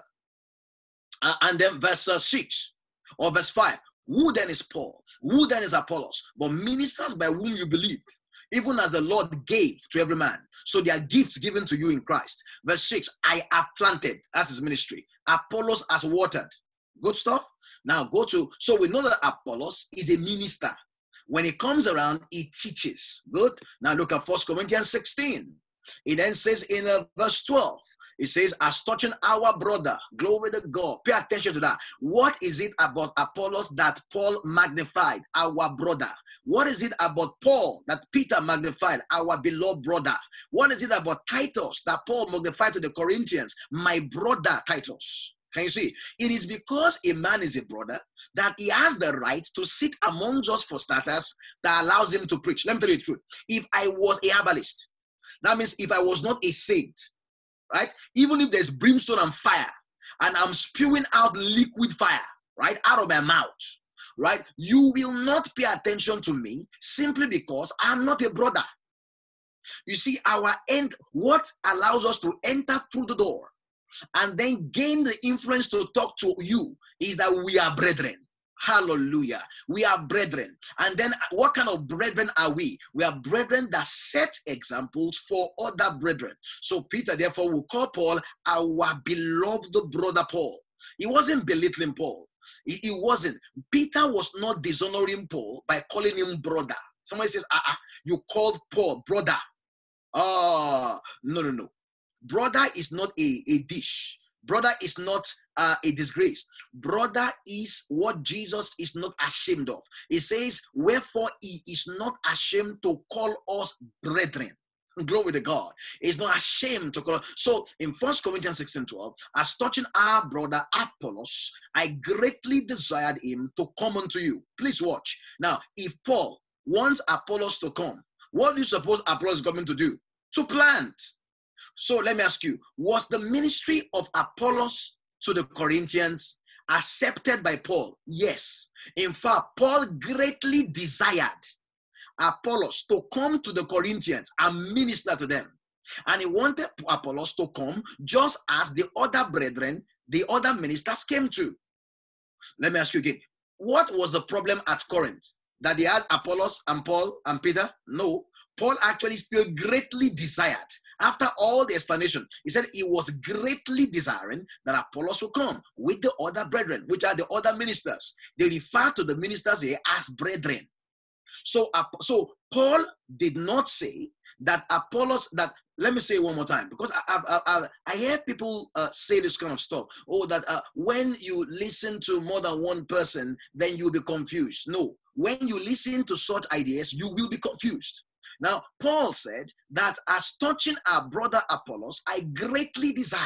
uh, and then verse uh, 6 or verse 5. Who then is Paul? Who then is Apollos? But ministers by whom you believed, even as the Lord gave to every man. So they are gifts given to you in Christ. Verse 6 I have planted, that's his ministry. Apollos has watered. Good stuff. Now go to, so we know that Apollos is a minister. When he comes around, he teaches. Good. Now look at First Corinthians 16. It then says in uh, verse 12, it says, as touching our brother, glory to God. Pay attention to that. What is it about Apollos that Paul magnified, our brother? What is it about Paul that Peter magnified, our beloved brother? What is it about Titus that Paul magnified to the Corinthians, my brother Titus? Can you see? It is because a man is a brother that he has the right to sit among us for starters that allows him to preach. Let me tell you the truth. If I was a herbalist, that means if I was not a saint, right? Even if there's brimstone and fire, and I'm spewing out liquid fire, right, out of my mouth, right? You will not pay attention to me simply because I'm not a brother. You see, our end, what allows us to enter through the door and then gain the influence to talk to you is that we are brethren. Hallelujah. We are brethren. And then what kind of brethren are we? We are brethren that set examples for other brethren. So Peter, therefore, will call Paul our beloved brother Paul. He wasn't belittling Paul. He, he wasn't. Peter was not dishonoring Paul by calling him brother. Somebody says, ah, uh-uh, you called Paul brother. Uh, no, no, no. Brother is not a, a dish. Brother is not uh, a disgrace. Brother is what Jesus is not ashamed of. He says, Wherefore he is not ashamed to call us brethren. Glory to God. He's not ashamed to call us. So in First Corinthians 16 12, as touching our brother Apollos, I greatly desired him to come unto you. Please watch. Now, if Paul wants Apollos to come, what do you suppose Apollos is coming to do? To plant. So let me ask you, was the ministry of Apollos to the Corinthians accepted by Paul? Yes. In fact, Paul greatly desired Apollos to come to the Corinthians and minister to them. And he wanted Apollos to come just as the other brethren, the other ministers came to. Let me ask you again. What was the problem at Corinth? That they had Apollos and Paul and Peter? No. Paul actually still greatly desired after all the explanation, he said he was greatly desiring that Apollos would come with the other brethren, which are the other ministers. They refer to the ministers here as brethren. So, so Paul did not say that Apollos, that let me say one more time because I, I, I, I hear people uh, say this kind of stuff. Oh, that uh, when you listen to more than one person, then you'll be confused. No, when you listen to such ideas, you will be confused. Now, Paul said that as touching our brother Apollos, I greatly desired.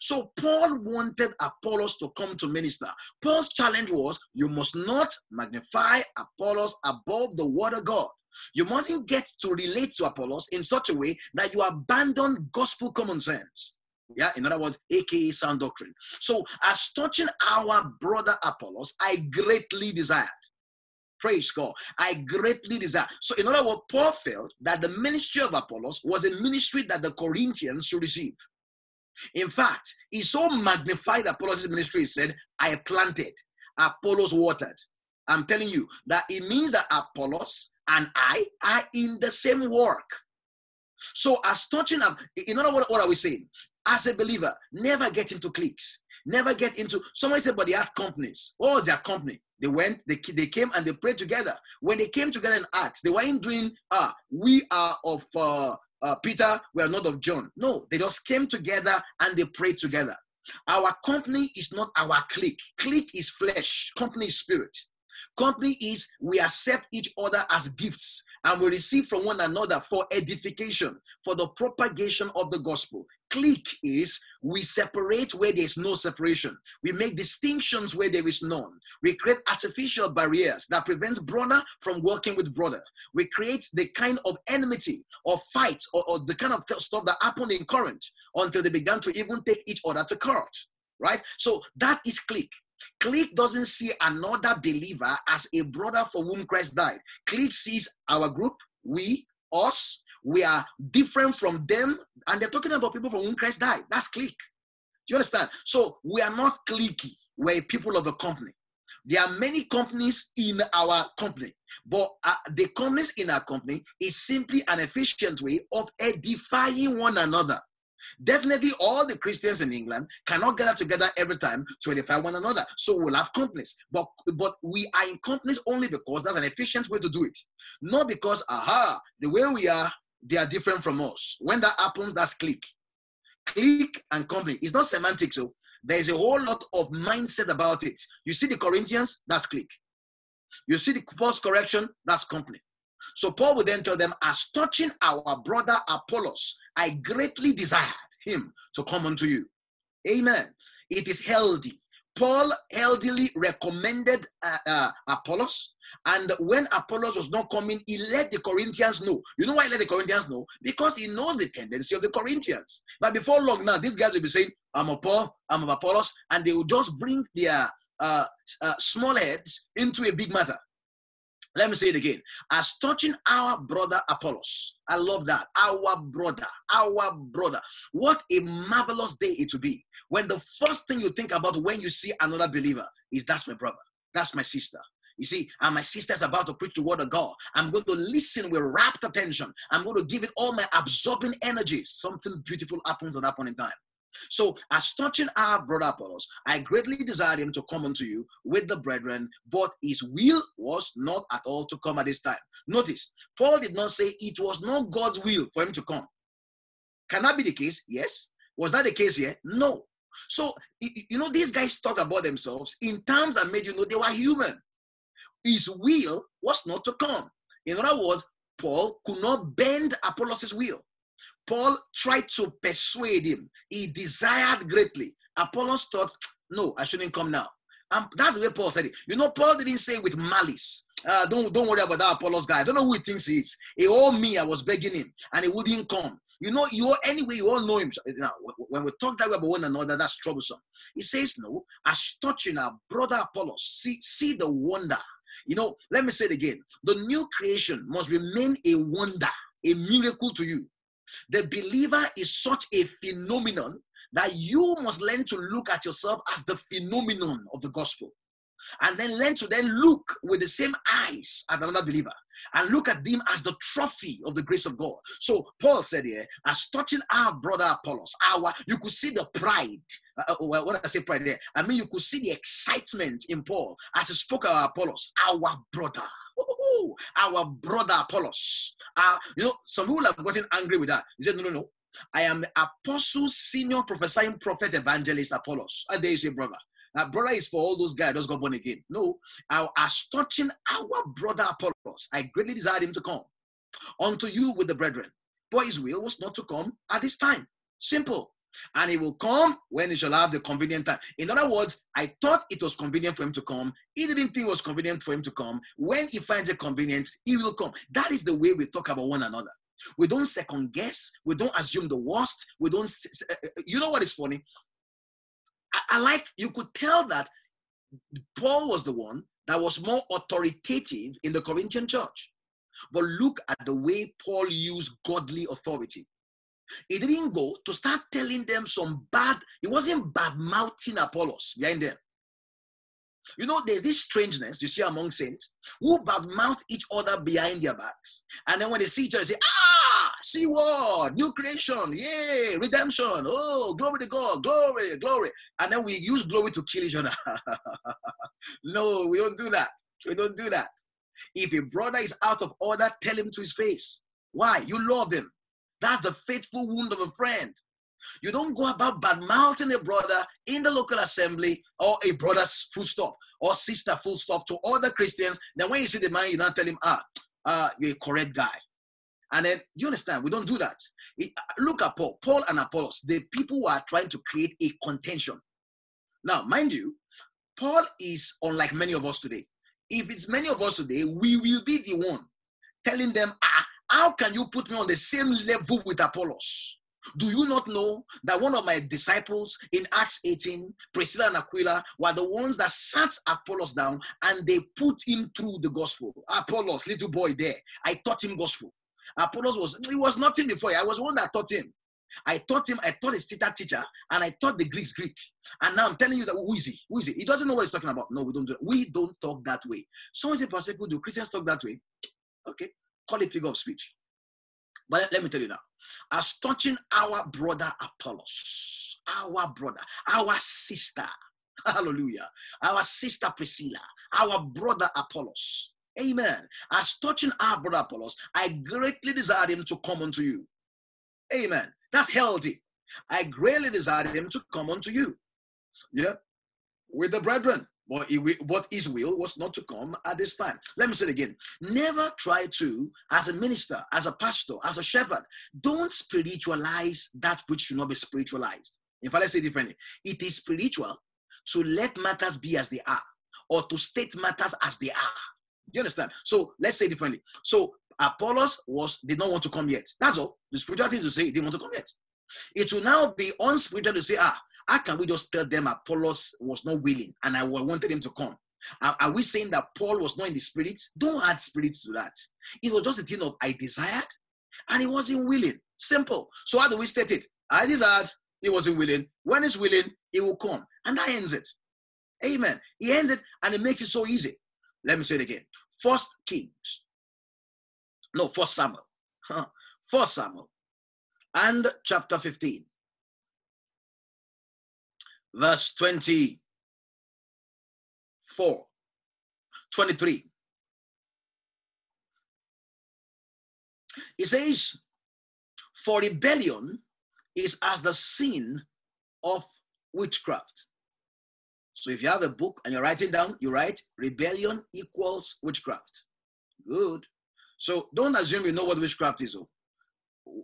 So, Paul wanted Apollos to come to minister. Paul's challenge was you must not magnify Apollos above the word of God. You mustn't get to relate to Apollos in such a way that you abandon gospel common sense. Yeah, in other words, aka sound doctrine. So, as touching our brother Apollos, I greatly desired. Praise God. I greatly desire. So, in other words, Paul felt that the ministry of Apollos was a ministry that the Corinthians should receive. In fact, he so magnified Apollos' ministry, he said, I planted, Apollos watered. I'm telling you that it means that Apollos and I are in the same work. So, as touching, up, in other words, what are we saying? As a believer, never get into cliques. Never get into. Somebody said, but they had companies. What was their company? They went, they, they came and they prayed together. When they came together in Acts, they weren't doing, ah, we are of uh, uh, Peter, we are not of John. No, they just came together and they prayed together. Our company is not our clique. Clique is flesh, company is spirit. Company is we accept each other as gifts and we receive from one another for edification, for the propagation of the gospel. Clique is we separate where there's no separation. We make distinctions where there is none. We create artificial barriers that prevents brother from working with brother. We create the kind of enmity or fights or, or the kind of stuff that happened in Corinth until they began to even take each other to court. Right? So that is clique. Clique doesn't see another believer as a brother for whom Christ died. Clique sees our group, we, us, we are different from them, and they're talking about people for whom Christ died. That's clique. Do you understand? So we are not cliquey, we're people of a company. There are many companies in our company, but uh, the companies in our company is simply an efficient way of edifying one another. Definitely, all the Christians in England cannot gather together every time to edify one another. So we'll have companies, but but we are in companies only because that's an efficient way to do it, not because aha, the way we are, they are different from us. When that happens, that's clique. Clique and company. It's not semantics. So there is a whole lot of mindset about it. You see the Corinthians, that's clique. You see the post correction, that's company. So Paul would then tell them, as touching our brother Apollos, I greatly desired him to come unto you. Amen. It is healthy. Paul healthily recommended uh, uh, Apollos. And when Apollos was not coming, he let the Corinthians know. You know why he let the Corinthians know? Because he knows the tendency of the Corinthians. But before long now, these guys will be saying, I'm of Paul, I'm of Apollos, and they will just bring their uh, uh small heads into a big matter. Let me say it again. As touching our brother Apollos. I love that. Our brother. Our brother. What a marvelous day it will be. When the first thing you think about when you see another believer is that's my brother. That's my sister. You see, and my sister's about to preach the word of God. I'm going to listen with rapt attention. I'm going to give it all my absorbing energies. Something beautiful happens at that point in time. So, as touching our brother Apollos, I greatly desired him to come unto you with the brethren, but his will was not at all to come at this time. Notice, Paul did not say it was not God's will for him to come. Can that be the case? Yes. Was that the case here? No. So, you know, these guys talk about themselves in terms that made you know they were human. His will was not to come. In other words, Paul could not bend Apollos' will. Paul tried to persuade him. He desired greatly. Apollos thought, no, I shouldn't come now. And that's the way Paul said it. You know, Paul didn't say with malice. Uh, don't don't worry about that Apollos guy. I don't know who he thinks he is. He owed me. I was begging him, and he wouldn't come. You know, you all, anyway, you all know him. Now, when we talk that way about one another, that's troublesome. He says, no, as touching our brother Apollos, see, see the wonder. You know, let me say it again. The new creation must remain a wonder, a miracle to you. The believer is such a phenomenon that you must learn to look at yourself as the phenomenon of the gospel. And then learn to then look with the same eyes at another believer and look at them as the trophy of the grace of God. So Paul said here, as touching our brother Apollos, our you could see the pride. Uh, uh well, I say pride there? I mean, you could see the excitement in Paul as he spoke about Apollos, our brother. Our brother Apollos. Uh, you know, some people have gotten angry with that. He said, No, no, no. I am the apostle, senior prophesying prophet, evangelist Apollos. And there you say, brother. Now, brother is for all those guys that got born again. No, I, as touching our brother Apollos, I greatly desired him to come. unto you with the brethren. But his will was not to come at this time. Simple. And he will come when he shall have the convenient time. In other words, I thought it was convenient for him to come. He didn't think it was convenient for him to come. When he finds a convenient, he will come. That is the way we talk about one another. We don't second guess. We don't assume the worst. We don't. Uh, uh, you know what is funny? I, I like you could tell that Paul was the one that was more authoritative in the Corinthian church. But look at the way Paul used godly authority. He didn't go to start telling them some bad, he wasn't bad mouthing Apollos behind them. You know, there's this strangeness you see among saints who badmouth each other behind their backs. And then when they see each other, they say, Ah, see what? New creation, yay, redemption. Oh, glory to God, glory, glory. And then we use glory to kill each other. no, we don't do that. We don't do that. If a brother is out of order, tell him to his face. Why? You love him. That's the faithful wound of a friend. You don't go about bad mouthing a brother in the local assembly or a brother's full stop or sister full stop to other Christians. Then when you see the man, you not tell him, ah, uh, you're a correct guy. And then you understand, we don't do that. Look at Paul, Paul and Apollos, the people who are trying to create a contention. Now, mind you, Paul is unlike many of us today. If it's many of us today, we will be the one telling them, ah, how can you put me on the same level with Apollos? Do you not know that one of my disciples in Acts 18, Priscilla and Aquila, were the ones that sat Apollos down and they put him through the gospel? Apollos, little boy there, I taught him gospel. Apollos was, he was nothing before. I was one that taught him. I taught him, I taught his teacher teacher, and I taught the Greeks Greek. And now I'm telling you that who is he? Who is he? He doesn't know what he's talking about. No, we don't do that. We don't talk that way. Someone say, Pastor, do Christians talk that way? Okay. Call it figure of speech. But let me tell you now, as touching our brother Apollos, our brother, our sister, hallelujah, our sister Priscilla, our brother Apollos, amen. As touching our brother Apollos, I greatly desire him to come unto you, amen. That's healthy. I greatly desire him to come unto you, yeah, with the brethren. But, what his will was not to come at this time. Let me say it again. Never try to, as a minister, as a pastor, as a shepherd, don't spiritualize that which should not be spiritualized. In fact, let's say differently. It is spiritual to let matters be as they are, or to state matters as they are. Do you understand? So let's say differently. So Apollos was did not want to come yet. That's all. The spiritual thing to say he didn't want to come yet. It will now be unspiritual to say, ah, how can we just tell them Apollos was not willing and I wanted him to come? Are, we saying that Paul was not in the spirit? Don't add spirit to that. It was just a thing of I desired and he wasn't willing. Simple. So how do we state it? I desired, he wasn't willing. When he's willing, he will come. And that ends it. Amen. He ends it and it makes it so easy. Let me say it again. First Kings. No, first Samuel. First Samuel. And chapter 15 verse 24, 23. It says, For rebellion is as the sin of witchcraft. So if you have a book and you're writing down, you write rebellion equals witchcraft. Good. So don't assume you know what witchcraft is. Oh.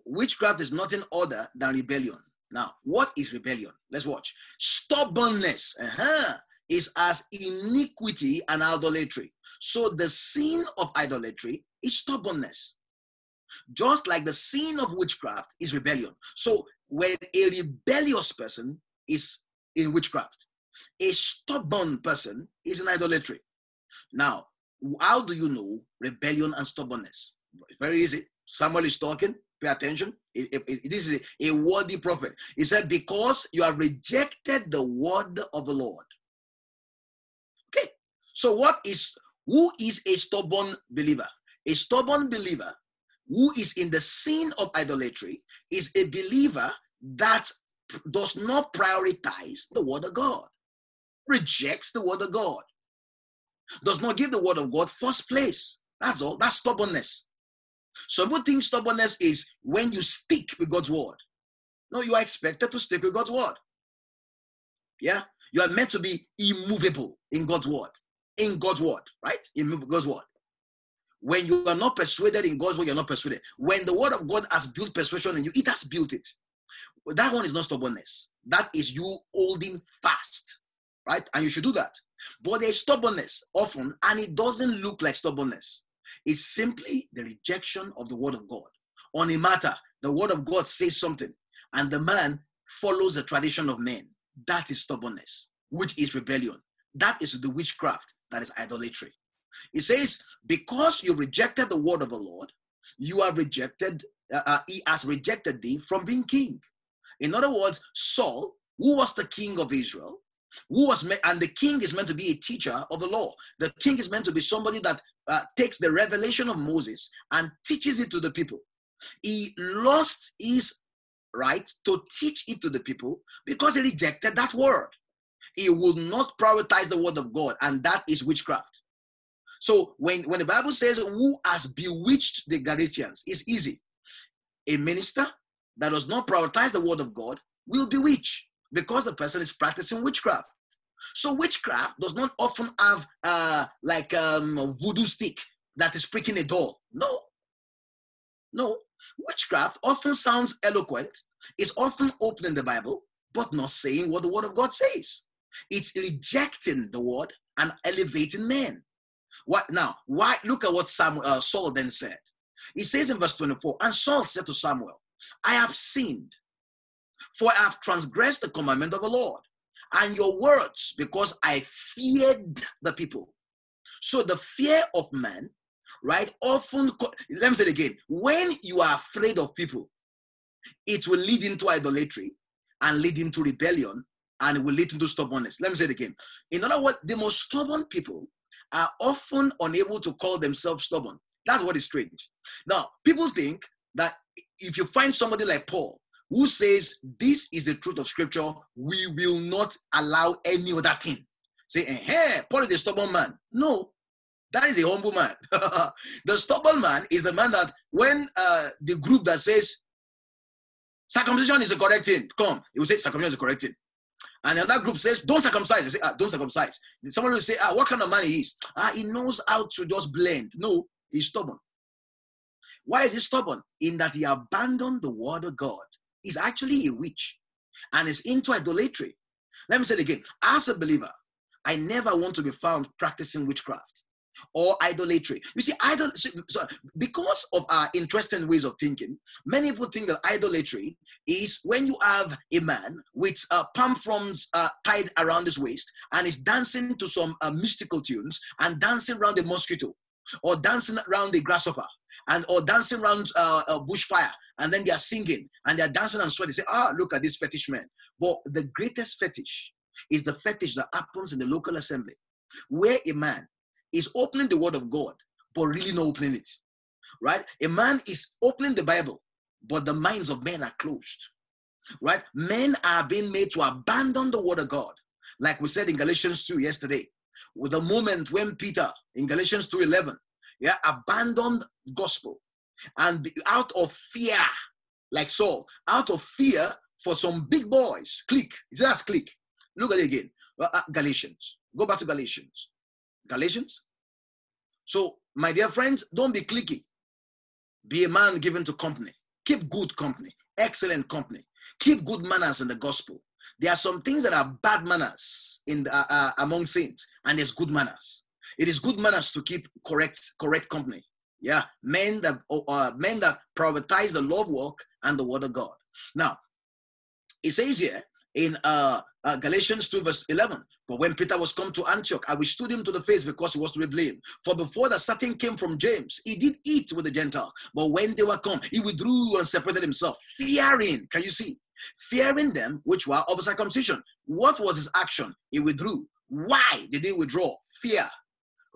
Witchcraft is nothing other than rebellion. Now, what is rebellion? Let's watch. Stubbornness uh-huh, is as iniquity and idolatry. So the sin of idolatry is stubbornness. Just like the sin of witchcraft is rebellion. So when a rebellious person is in witchcraft, a stubborn person is in idolatry. Now, how do you know rebellion and stubbornness? Very easy. Someone is talking, Pay attention. This is a, a worthy prophet. He said, Because you have rejected the word of the Lord. Okay. So, what is who is a stubborn believer? A stubborn believer who is in the sin of idolatry is a believer that does not prioritize the word of God, rejects the word of God, does not give the word of God first place. That's all. That's stubbornness. Some people think stubbornness is when you stick with God's word. No, you are expected to stick with God's word. Yeah, you are meant to be immovable in God's word. In God's word, right? In God's word. When you are not persuaded in God's word, you're not persuaded. When the word of God has built persuasion in you, it has built it. That one is not stubbornness. That is you holding fast, right? And you should do that. But there's stubbornness often, and it doesn't look like stubbornness. It's simply the rejection of the word of God. On a matter, the word of God says something, and the man follows the tradition of men. That is stubbornness, which is rebellion. That is the witchcraft, that is idolatry. It says, because you rejected the word of the Lord, you are rejected, uh, uh, he has rejected thee from being king. In other words, Saul, who was the king of Israel, who was me- and the king is meant to be a teacher of the law. The king is meant to be somebody that uh, takes the revelation of Moses and teaches it to the people. He lost his right to teach it to the people because he rejected that word. He would not prioritize the word of God, and that is witchcraft. So when, when the Bible says who has bewitched the Galatians, it's easy. A minister that does not prioritize the word of God will bewitch because the person is practicing witchcraft. So witchcraft does not often have uh, like um, voodoo stick that is pricking a doll. No, no. Witchcraft often sounds eloquent. It's often open in the Bible, but not saying what the Word of God says. It's rejecting the Word and elevating men. What now? Why? Look at what Samuel, uh, Saul then said. He says in verse 24, and Saul said to Samuel, I have sinned, for I have transgressed the commandment of the Lord and your words, because I feared the people. So the fear of man, right, often, let me say it again, when you are afraid of people, it will lead into idolatry and lead into rebellion and it will lead into stubbornness. Let me say it again. In other words, the most stubborn people are often unable to call themselves stubborn. That's what is strange. Now, people think that if you find somebody like Paul who says this is the truth of scripture, we will not allow any other thing. Say, hey, Paul is a stubborn man. No, that is a humble man. the stubborn man is the man that when uh, the group that says circumcision is the correct thing, come, he will say circumcision is the correct thing. And another group says, don't circumcise. You say, ah, don't circumcise. Someone will say, ah, what kind of man he is? Ah, he knows how to just blend. No, he's stubborn. Why is he stubborn? In that he abandoned the word of God. He's actually a witch and is into idolatry. Let me say it again. As a believer, I never want to be found practicing witchcraft or idolatry. You see, idol so because of our interesting ways of thinking, many people think that idolatry is when you have a man with uh, palm fronds uh, tied around his waist and is dancing to some uh, mystical tunes and dancing around the mosquito or dancing around the grasshopper and or dancing around uh, a bushfire and then they are singing and they are dancing and sweating. Say, ah, look at this fetish man. But the greatest fetish is the fetish that happens in the local assembly, where a man is opening the word of God, but really not opening it. Right? A man is opening the Bible, but the minds of men are closed. Right? Men are being made to abandon the word of God. Like we said in Galatians 2 yesterday, with the moment when Peter in Galatians 2:11, yeah, abandoned gospel and out of fear, like Saul, out of fear for some big boys, clique. That's clique. Look at it again. Uh, Galatians. Go back to Galatians. Galatians. So, my dear friends, don't be cliquey. Be a man given to company. Keep good company, excellent company. Keep good manners in the gospel. There are some things that are bad manners in the, uh, uh, among saints, and there's good manners. It is good manners to keep correct correct company. Yeah, men that uh, men that prioritize the love work and the word of God. Now, it says here in uh, uh, Galatians 2 verse 11, but when Peter was come to Antioch, I withstood him to the face because he was to be blamed. For before the certain came from James, he did eat with the Gentile. But when they were come, he withdrew and separated himself, fearing, can you see? Fearing them which were of circumcision. What was his action? He withdrew. Why did he withdraw? Fear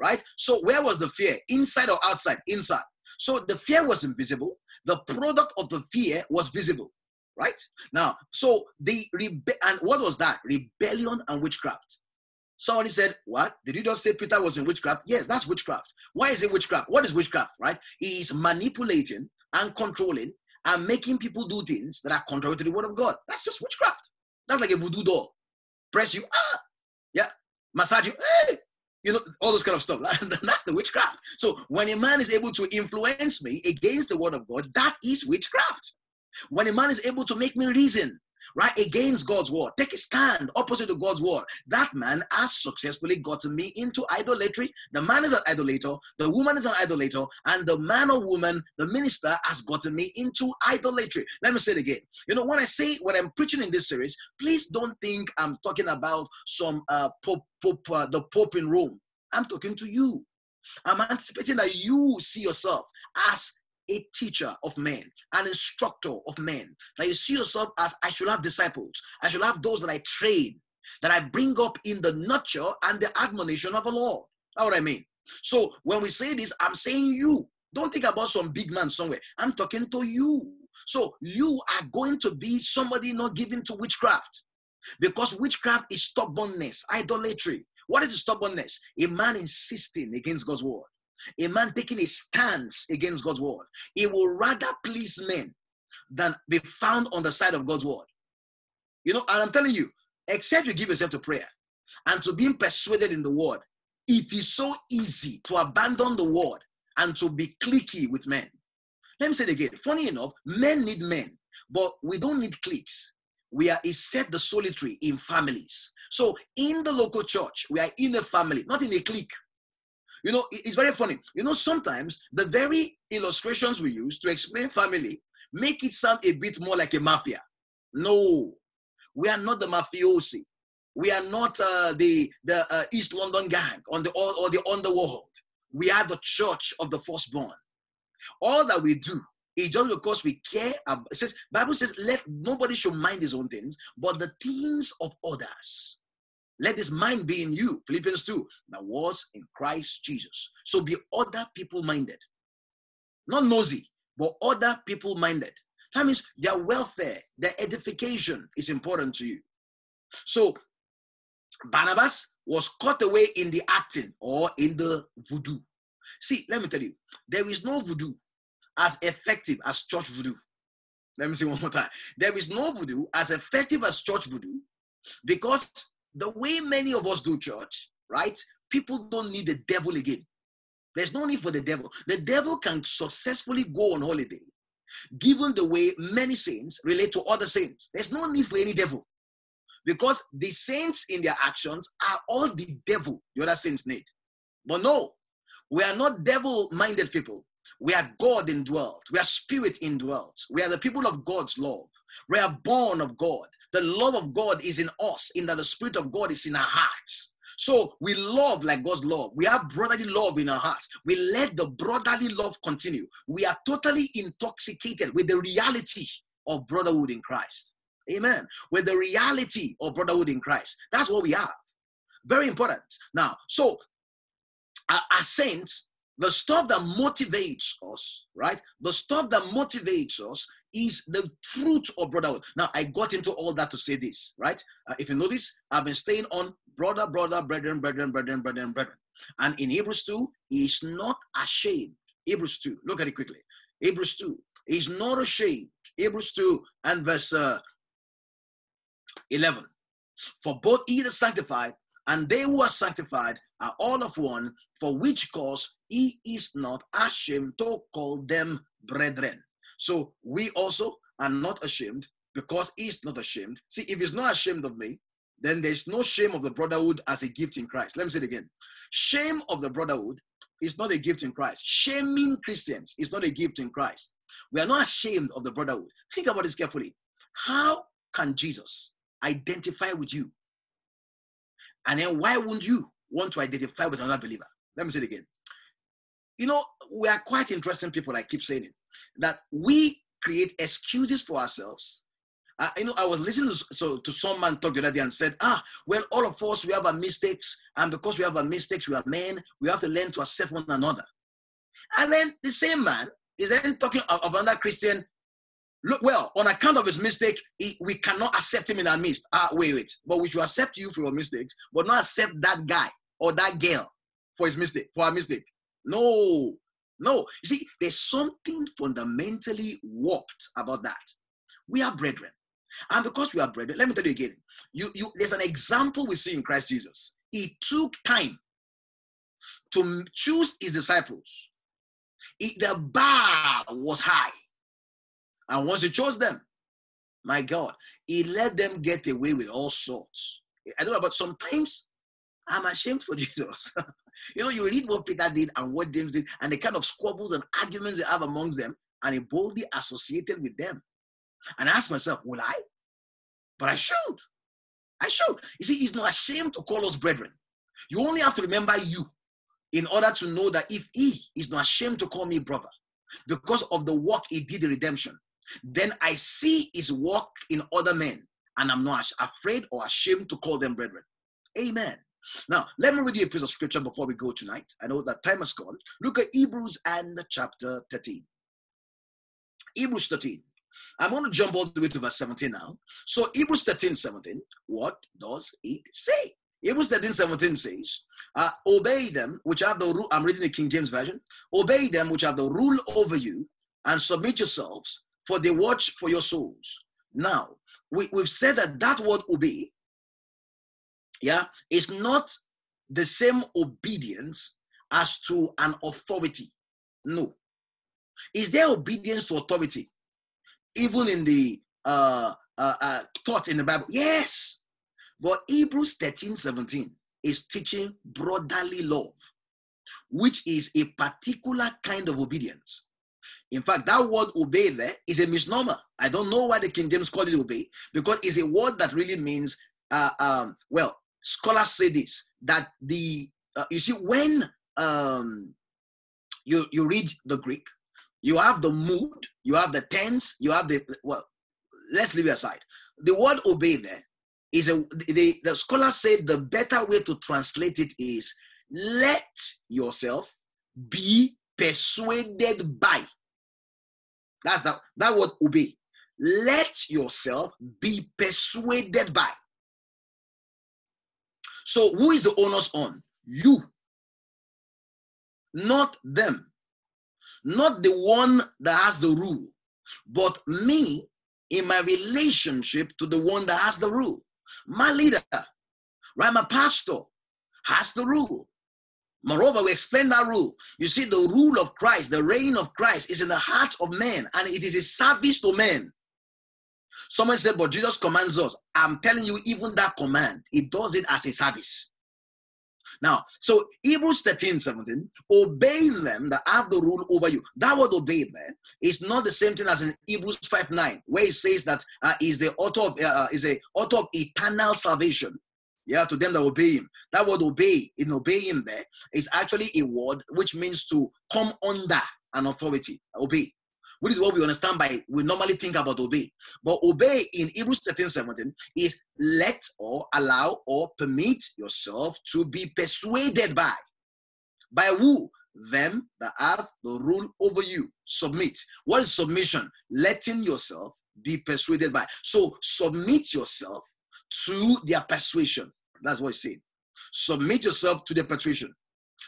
right? So where was the fear? Inside or outside? Inside. So the fear was invisible. The product of the fear was visible, right? Now, so the rebe- and what was that? Rebellion and witchcraft. Somebody said, What? Did you just say Peter was in witchcraft? Yes, that's witchcraft. Why is it witchcraft? What is witchcraft, right? He's manipulating and controlling and making people do things that are contrary to the word of God. That's just witchcraft. That's like a voodoo doll. Press you, ah, yeah, massage you, hey, you know, all this kind of stuff. That's the witchcraft. So when a man is able to influence me against the word of God, that is witchcraft. When a man is able to make me reason right against God's word, take a stand opposite to God's word, that man has successfully gotten me into idolatry. The man is an idolater, the woman is an idolater, and the man or woman, the minister, has gotten me into idolatry. Let me say it again. You know, when I say when I'm preaching in this series, please don't think I'm talking about some uh, pope, pope uh, the pope in Rome. I'm talking to you. I'm anticipating that you see yourself as a teacher of men, an instructor of men. That you see yourself as I should have disciples, I should have those that I train, that I bring up in the nurture and the admonition of the Lord. That's what I mean. So when we say this, I'm saying you. Don't think about some big man somewhere. I'm talking to you. So you are going to be somebody not given to witchcraft. Because witchcraft is stubbornness, idolatry. What is stubbornness? A man insisting against God's word a man taking a stance against God's word, he will rather please men than be found on the side of God's word. You know, and I'm telling you, except you give yourself to prayer and to being persuaded in the word, it is so easy to abandon the word and to be cliquey with men. Let me say it again. Funny enough, men need men, but we don't need cliques. We are set the solitary in families. So in the local church, we are in a family, not in a clique. You know, it's very funny. You know, sometimes the very illustrations we use to explain family make it sound a bit more like a mafia. No, we are not the mafiosi. We are not uh, the the uh, East London gang on the or, or the underworld. We are the church of the firstborn. All that we do is just because we care. About, it says Bible says, "Let nobody should mind his own things, but the things of others." Let this mind be in you, Philippians 2, that was in Christ Jesus. So be other people minded. Not nosy, but other people minded. That means their welfare, their edification is important to you. So Barnabas was caught away in the acting or in the voodoo. See, let me tell you, there is no voodoo as effective as church voodoo. Let me say one more time. There is no voodoo as effective as church voodoo because the way many of us do church, right? People don't need the devil again. There's no need for the devil. The devil can successfully go on holiday, given the way many saints relate to other saints. There's no need for any devil because the saints in their actions are all the devil the other saints need. But no, we are not devil minded people. We are God indwelt. We are spirit indwelt. We are the people of God's love. We are born of God. The love of God is in us, in that the Spirit of God is in our hearts. So we love like God's love. We have brotherly love in our hearts. We let the brotherly love continue. We are totally intoxicated with the reality of brotherhood in Christ. Amen. With the reality of brotherhood in Christ. That's what we have. Very important. Now, so as saints, the stuff that motivates us, right? The stuff that motivates us is the fruit of brotherhood. Now, I got into all that to say this, right? Uh, if you notice, I've been staying on brother, brother, brethren, brethren, brethren, brethren, brethren. And in Hebrews 2, he's not ashamed. Hebrews 2, look at it quickly. Hebrews 2, he's not ashamed. Hebrews 2 and verse uh, 11. For both he is sanctified and they who are sanctified are all of one, for which cause he is not ashamed to call them brethren. So we also are not ashamed because he's not ashamed. See, if he's not ashamed of me, then there's no shame of the brotherhood as a gift in Christ. Let me say it again. Shame of the brotherhood is not a gift in Christ. Shaming Christians is not a gift in Christ. We are not ashamed of the brotherhood. Think about this carefully. How can Jesus identify with you? And then why wouldn't you want to identify with another believer? Let me say it again. You know, we are quite interesting people, I keep saying it that we create excuses for ourselves. Uh, you know, I was listening to, so, to some man talk the other day and said, ah, well, all of us, we have our mistakes. And because we have our mistakes, we are men, we have to learn to accept one another. And then the same man is then talking of, of another Christian. Look, well, on account of his mistake, he, we cannot accept him in our midst. Ah, wait, wait. But we should accept you for your mistakes, but not accept that guy or that girl for his mistake, for our mistake. No, no, you see, there's something fundamentally warped about that. We are brethren. And because we are brethren, let me tell you again, you, you, there's an example we see in Christ Jesus. It took time to choose his disciples, the bar was high. And once he chose them, my God, he let them get away with all sorts. I don't know, but sometimes I'm ashamed for Jesus. You know, you read what Peter did and what James did, and the kind of squabbles and arguments they have amongst them, and he boldly associated with them. And I ask myself, will I? But I should. I should. You see, he's not ashamed to call us brethren. You only have to remember you in order to know that if he is not ashamed to call me brother because of the work he did in redemption, then I see his work in other men and I'm not afraid or ashamed to call them brethren. Amen. Now, let me read you a piece of scripture before we go tonight. I know that time has gone. Look at Hebrews and chapter 13. Hebrews 13. I'm going to jump all the way to verse 17 now. So, Hebrews 13, 17, what does it say? Hebrews 13, 17 says, uh, Obey them which have the rule. I'm reading the King James Version. Obey them which have the rule over you and submit yourselves, for they watch for your souls. Now, we, we've said that that word obey, yeah, is not the same obedience as to an authority. No. Is there obedience to authority? Even in the uh, uh, uh, taught in the Bible? Yes. But Hebrews 13 17 is teaching brotherly love, which is a particular kind of obedience. In fact, that word obey there is a misnomer. I don't know why the King James called it obey, because it's a word that really means, uh, um, well, scholars say this that the, uh, you see, when um, you, you read the Greek, you have the mood, you have the tense, you have the, well, let's leave it aside. The word obey there is a the, the scholar said the better way to translate it is let yourself be persuaded by. That's that that word obey. Let yourself be persuaded by so who is the onus on you not them not the one that has the rule but me in my relationship to the one that has the rule my leader, right? My pastor has the rule. Moreover, we explain that rule. You see, the rule of Christ, the reign of Christ is in the heart of men, and it is a service to men. Someone said, but Jesus commands us. I'm telling you, even that command, it does it as a service. Now, so Hebrews 13, 17, obey them that have the rule over you. That word obey there is not the same thing as in Hebrews 5, 9, where it says that uh, is the author of uh, is a author of eternal salvation. Yeah, to them that obey him. That word obey, in obey him there, is actually a word which means to come under an authority. Obey which is what we understand by we normally think about obey. But obey in Hebrews 13 17 is let or allow or permit yourself to be persuaded by. By who? Them that have the rule over you. Submit. What is submission? Letting yourself be persuaded by. So submit yourself to their persuasion. That's what it's saying. Submit yourself to their persuasion.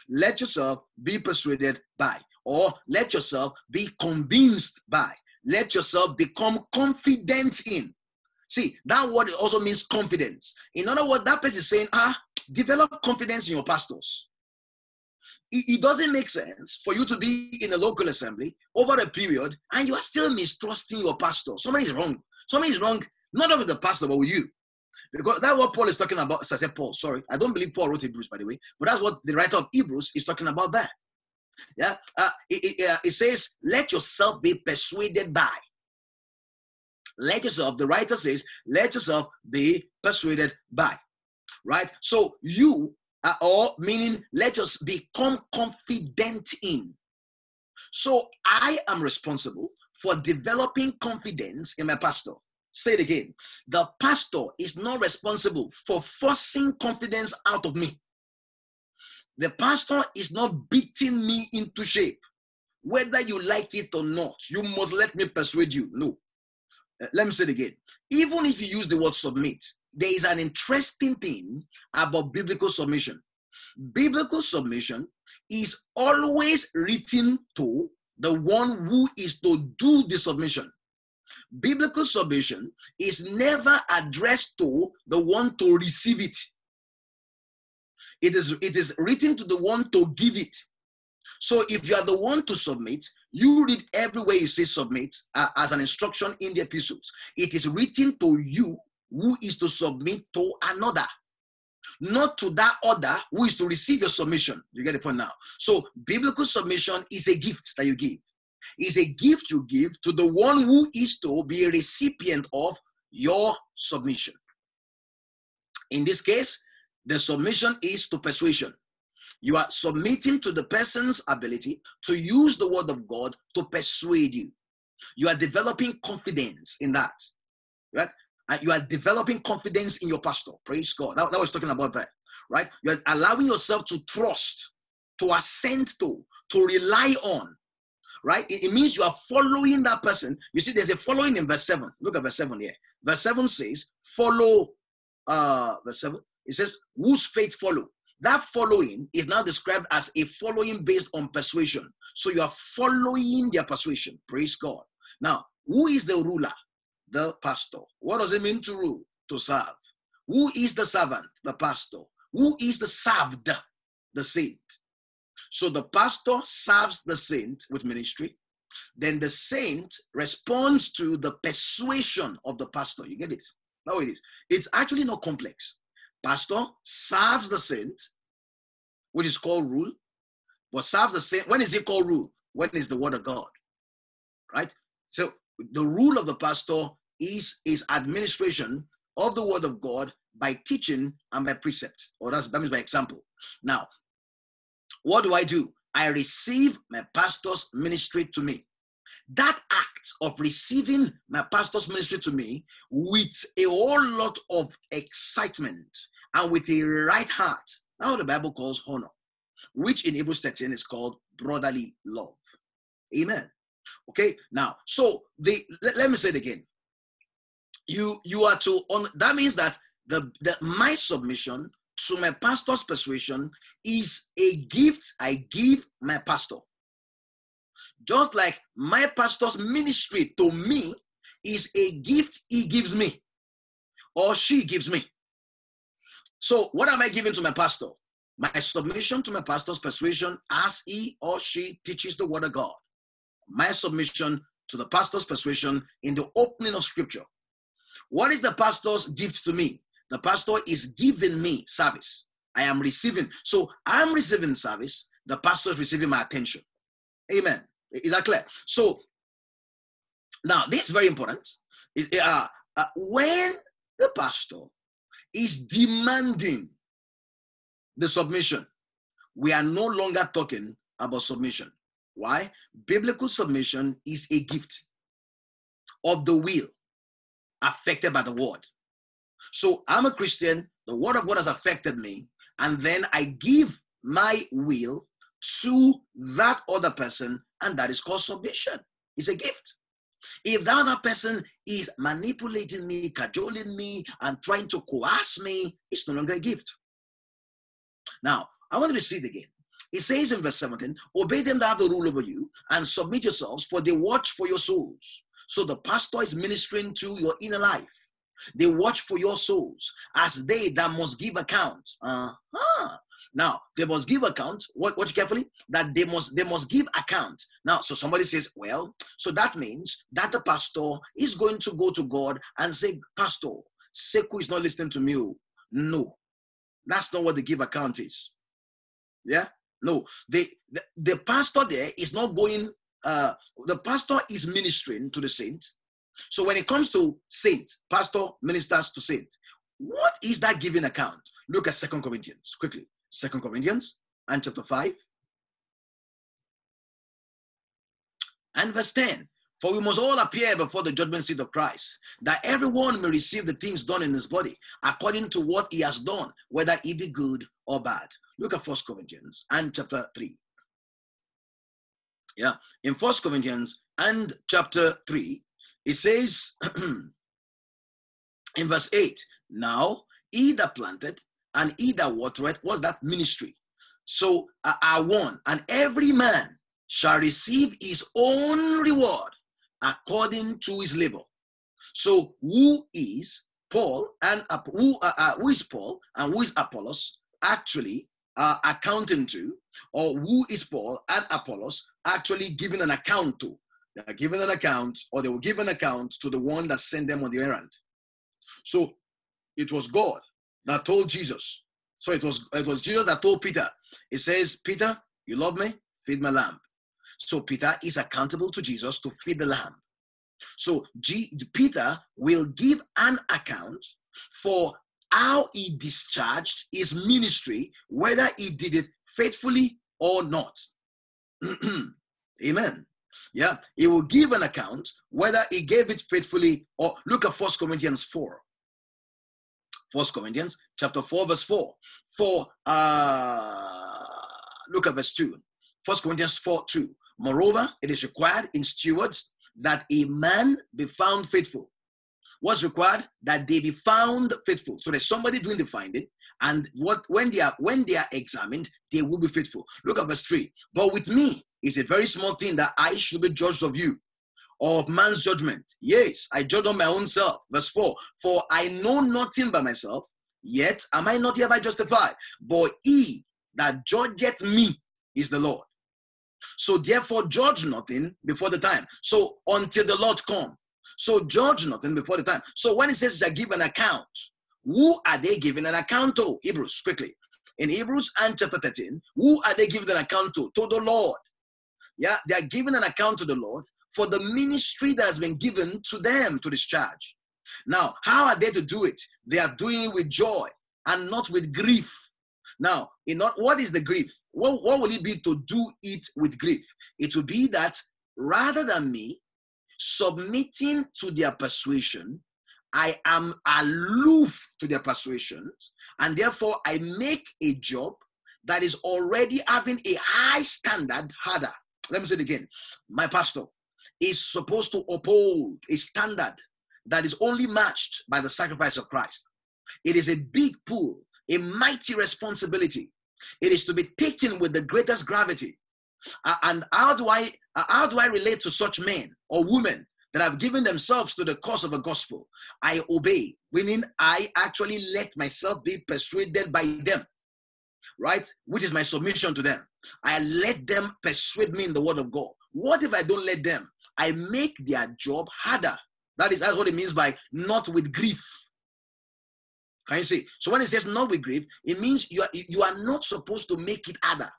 Let yourself be persuaded by or let yourself be convinced by. Let yourself become confident in. See, that word also means confidence. In other words, that person is saying, ah, develop confidence in your pastors. It, it doesn't make sense for you to be in a local assembly over a period and you are still mistrusting your pastor. Somebody is wrong. Something is wrong, not only the pastor, but with you. Because that's what Paul is talking about. I said, Paul, sorry. I don't believe Paul wrote Hebrews, by the way, but that's what the writer of Hebrews is talking about there. Yeah, uh, it, it, uh, it says, let yourself be persuaded by. Let yourself, the writer says, let yourself be persuaded by. Right? So you are all meaning let us become confident in. So I am responsible for developing confidence in my pastor. Say it again. The pastor is not responsible for forcing confidence out of me. The pastor is not beating me into shape. Whether you like it or not, you must let me persuade you. No. Uh, let me say it again. Even if you use the word submit, there is an interesting thing about biblical submission. Biblical submission is always written to the one who is to do the submission. Biblical submission is never addressed to the one to receive it. It is it is written to the one to give it. So if you are the one to submit, you read everywhere you say submit uh, as an instruction in the epistles. It is written to you who is to submit to another, not to that other who is to receive your submission. You get the point now. So biblical submission is a gift that you give. Is a gift you give to the one who is to be a recipient of your submission. In this case, the submission is to persuasion. You are submitting to the person's ability to use the word of God to persuade you. You are developing confidence in that, right? And you are developing confidence in your pastor. Praise God. That, that was talking about that, right? You are allowing yourself to trust, to assent to, to rely on, right? It, it, means you are following that person. You see, there's a following in verse 7. Look at verse 7 here. Verse 7 says, follow, uh, verse 7. It says, whose faith follow? That following is now described as a following based on persuasion. So you are following their persuasion. Praise God. Now, who is the ruler? The pastor. What does it mean to rule? To serve. Who is the servant? The pastor. Who is the served? The saint. So the pastor serves the saint with ministry. Then the saint responds to the persuasion of the pastor. You get it? Now it is. It's actually not complex. Pastor serves the saint, which is called rule, but serves the saint. When is it called rule? When is the word of God? Right? So the rule of the pastor is is administration of the word of God by teaching and by precept, or that's that means by example. Now, what do I do? I receive my pastor's ministry to me. That act of receiving my pastor's ministry to me with a whole lot of excitement and with a right heart. Now the Bible calls honor, which in Hebrews 13 is called brotherly love. Amen. Okay, now so the let, let me say it again. You you are to on that means that the, the my submission to my pastor's persuasion is a gift I give my pastor. Just like my pastor's ministry to me is a gift he gives me or she gives me. So, what am I giving to my pastor? My submission to my pastor's persuasion as he or she teaches the word of God. My submission to the pastor's persuasion in the opening of scripture. What is the pastor's gift to me? The pastor is giving me service. I am receiving. So I'm receiving service. The pastor is receiving my attention. Amen. Is that clear? So now this is very important. Uh, uh, when the pastor is demanding the submission. We are no longer talking about submission. Why? Biblical submission is a gift of the will affected by the word. So I'm a Christian, the word of God has affected me, and then I give my will to that other person, and that is called submission. It's a gift. If the other person is manipulating me, cajoling me, and trying to coerce me, it's no longer a gift. Now, I want to see it again. It says in verse 17, Obey them that have the rule over you and submit yourselves, for they watch for your souls. So the pastor is ministering to your inner life. They watch for your souls as they that must give account. Uh-huh. Now they must give account. Watch, carefully. That they must they must give account. Now, so somebody says, well, so that means that the pastor is going to go to God and say, Pastor, Sekou is not listening to me. Oh. No, that's not what the give account is. Yeah, no, the the, the pastor there is not going. Uh, the pastor is ministering to the saint. So when it comes to saint, pastor ministers to saint. What is that giving account? Look at Second Corinthians quickly. Second Corinthians and chapter 5 and verse 10. For we must all appear before the judgment seat of Christ, that everyone may receive the things done in his body according to what he has done, whether it be good or bad. Look at First Corinthians and chapter 3. Yeah, in First Corinthians and chapter 3, it says in verse 8, Now he that planted and he that watereth was that ministry. So I one, and every man shall receive his own reward according to his labor. So who is Paul and uh, who, uh, uh, who is Paul and who is Apollos? actually uh, accounting to, or who is Paul and Apollos actually giving an account to? They are giving an account, or they will give an account to the one that sent them on the errand. So it was God that told Jesus. So it was it was Jesus that told Peter. It says, Peter, you love me, feed my lamb. So Peter is accountable to Jesus to feed the lamb. So G, Peter will give an account for how he discharged his ministry, whether he did it faithfully or not. Amen. Yeah, he will give an account whether he gave it faithfully or look at First Corinthians 4. First Corinthians chapter 4, verse 4. For uh look at verse 2. First Corinthians 4 2. Moreover, it is required in stewards that a man be found faithful. What's required? That they be found faithful. So there's somebody doing the finding, and what when they are when they are examined, they will be faithful. Look at verse 3. But with me, it's a very small thing that I should be judged of you of man's judgment. Yes, I judge on my own self. Verse 4 For I know nothing by myself, yet am I not hereby justified. But he that judgeth me is the Lord. So therefore, judge nothing before the time. So until the Lord come. So judge nothing before the time. So when it says to give an account, who are they giving an account to? Hebrews, quickly. In Hebrews and chapter 13, who are they giving an account to? To the Lord. Yeah, they are giving an account to the Lord for the ministry that has been given to them to discharge. Now, how are they to do it? They are doing it with joy and not with grief. Now, in not, what is the grief? What, what will it be to do it with grief? It will be that rather than me submitting to their persuasion, I am aloof to their persuasions, and therefore I make a job that is already having a high standard harder. Let me say it again. My pastor is supposed to uphold a standard that is only matched by the sacrifice of Christ. It is a big pull a mighty responsibility. It is to be taken with the greatest gravity. Uh, and how do I uh, how do I relate to such men or women that have given themselves to the cause of a gospel? I obey, meaning I actually let myself be persuaded by them, right? Which is my submission to them. I let them persuade me in the word of God. What if I don't let them? I make their job harder. That is that's what it means by not with grief. Can you see? So when it says not with grief, it means you are you are not supposed to make it harder.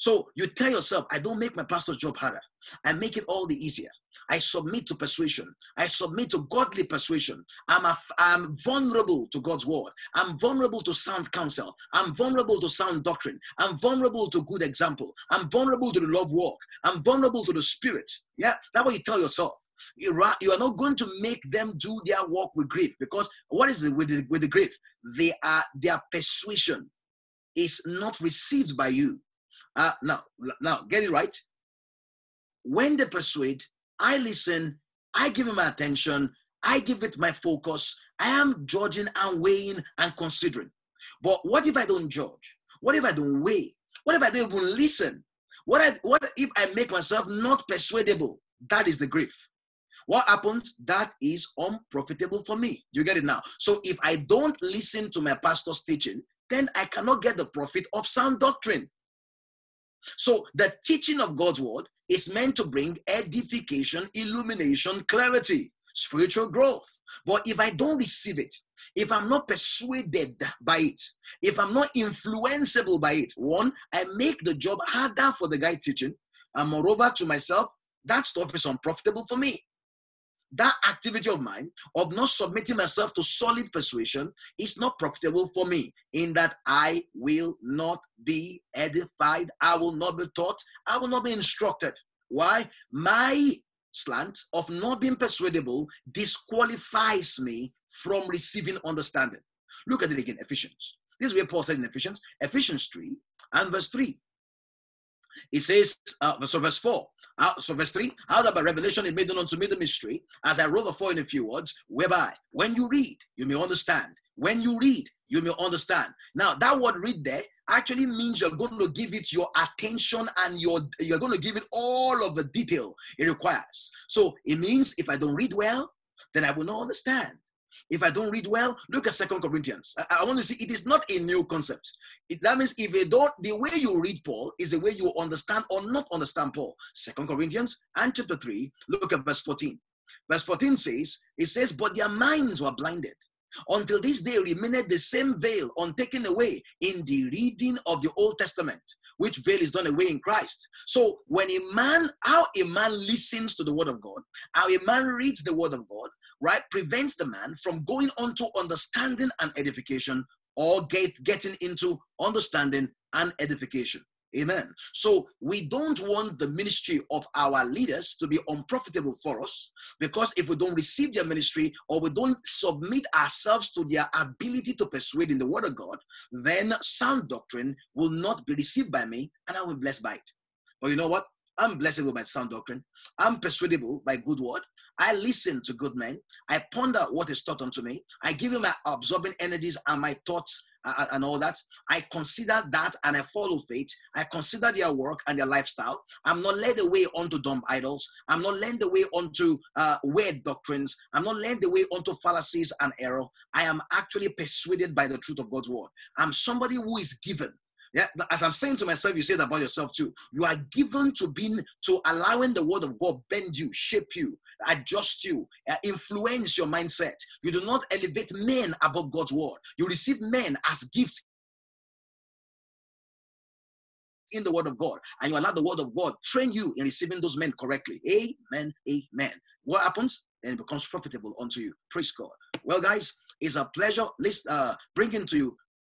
So you tell yourself, I don't make my pastor's job harder. I make it all the easier. I submit to persuasion. I submit to godly persuasion. I'm, a, I'm vulnerable to God's word. I'm vulnerable to sound counsel. I'm vulnerable to sound doctrine. I'm vulnerable to good example. I'm vulnerable to the love walk. I'm vulnerable to the spirit. Yeah, that's what you tell yourself you are not going to make them do their work with grief because what is it with the, with the grief? They are their persuasion is not received by you. Uh, now, now get it right. When they persuade, I listen, I give it my attention, I give it my focus. I am judging and weighing and considering. But what if I don't judge? What if I don't weigh? What if I don't even listen? What, I, what if I make myself not persuadable? That is the grief. What happens? That is unprofitable for me. You get it now? So if I don't listen to my pastor's teaching, then I cannot get the profit of sound doctrine. So the teaching of God's word is meant to bring edification, illumination, clarity, spiritual growth. But if I don't receive it, if I'm not persuaded by it, if I'm not influenceable by it, one, I make the job harder for the guy teaching. And moreover, to myself, that stuff is unprofitable for me that activity of mine of not submitting myself to solid persuasion is not profitable for me in that I will not be edified, I will not be taught, I will not be instructed. Why? My slant of not being persuadable disqualifies me from receiving understanding. Look at it again, Ephesians. This is where Paul said in Ephesians, Ephesians 3 and verse 3. It says, uh, so verse 4, uh, so verse 3, how that by revelation is made known unto me the mystery, as I wrote before in a few words, whereby when you read, you may understand. When you read, you may understand. Now, that word read there actually means you're going to give it your attention and your, you're going to give it all of the detail it requires. So it means if I don't read well, then I will not understand. If I don't read well, look at Second Corinthians. I, I, want to see it is not a new concept. It, that means if you don't, the way you read Paul is the way you understand or not understand Paul. Second Corinthians and chapter 3, look at verse 14. Verse 14 says, it says, but their minds were blinded. Until this day remained the same veil untaken away in the reading of the Old Testament, which veil is done away in Christ. So when a man, how a man listens to the word of God, how a man reads the word of God, right, prevents the man from going on to understanding and edification or get, getting into understanding and edification. Amen. So we don't want the ministry of our leaders to be unprofitable for us because if we don't receive their ministry or we don't submit ourselves to their ability to persuade in the word of God, then sound doctrine will not be received by me and I will be blessed by it. But you know what? I'm blessable by sound doctrine. I'm persuadable by good word. I listen to good men. I ponder what is taught unto me. I give you my absorbing energies and my thoughts uh, and all that. I consider that and I follow faith. I consider their work and their lifestyle. I'm not led away onto dumb idols. I'm not led away onto uh, weird doctrines. I'm not led away onto fallacies and error. I am actually persuaded by the truth of God's word. I'm somebody who is given yeah, as I'm saying to myself, you say that about yourself too. You are given to being to allowing the word of God bend you, shape you, adjust you, uh, influence your mindset. You do not elevate men above God's word. You receive men as gifts in the word of God, and you allow the word of God train you in receiving those men correctly. Amen. Amen. What happens? Then it becomes profitable unto you. Praise God. Well, guys, it's a pleasure list uh, bringing to you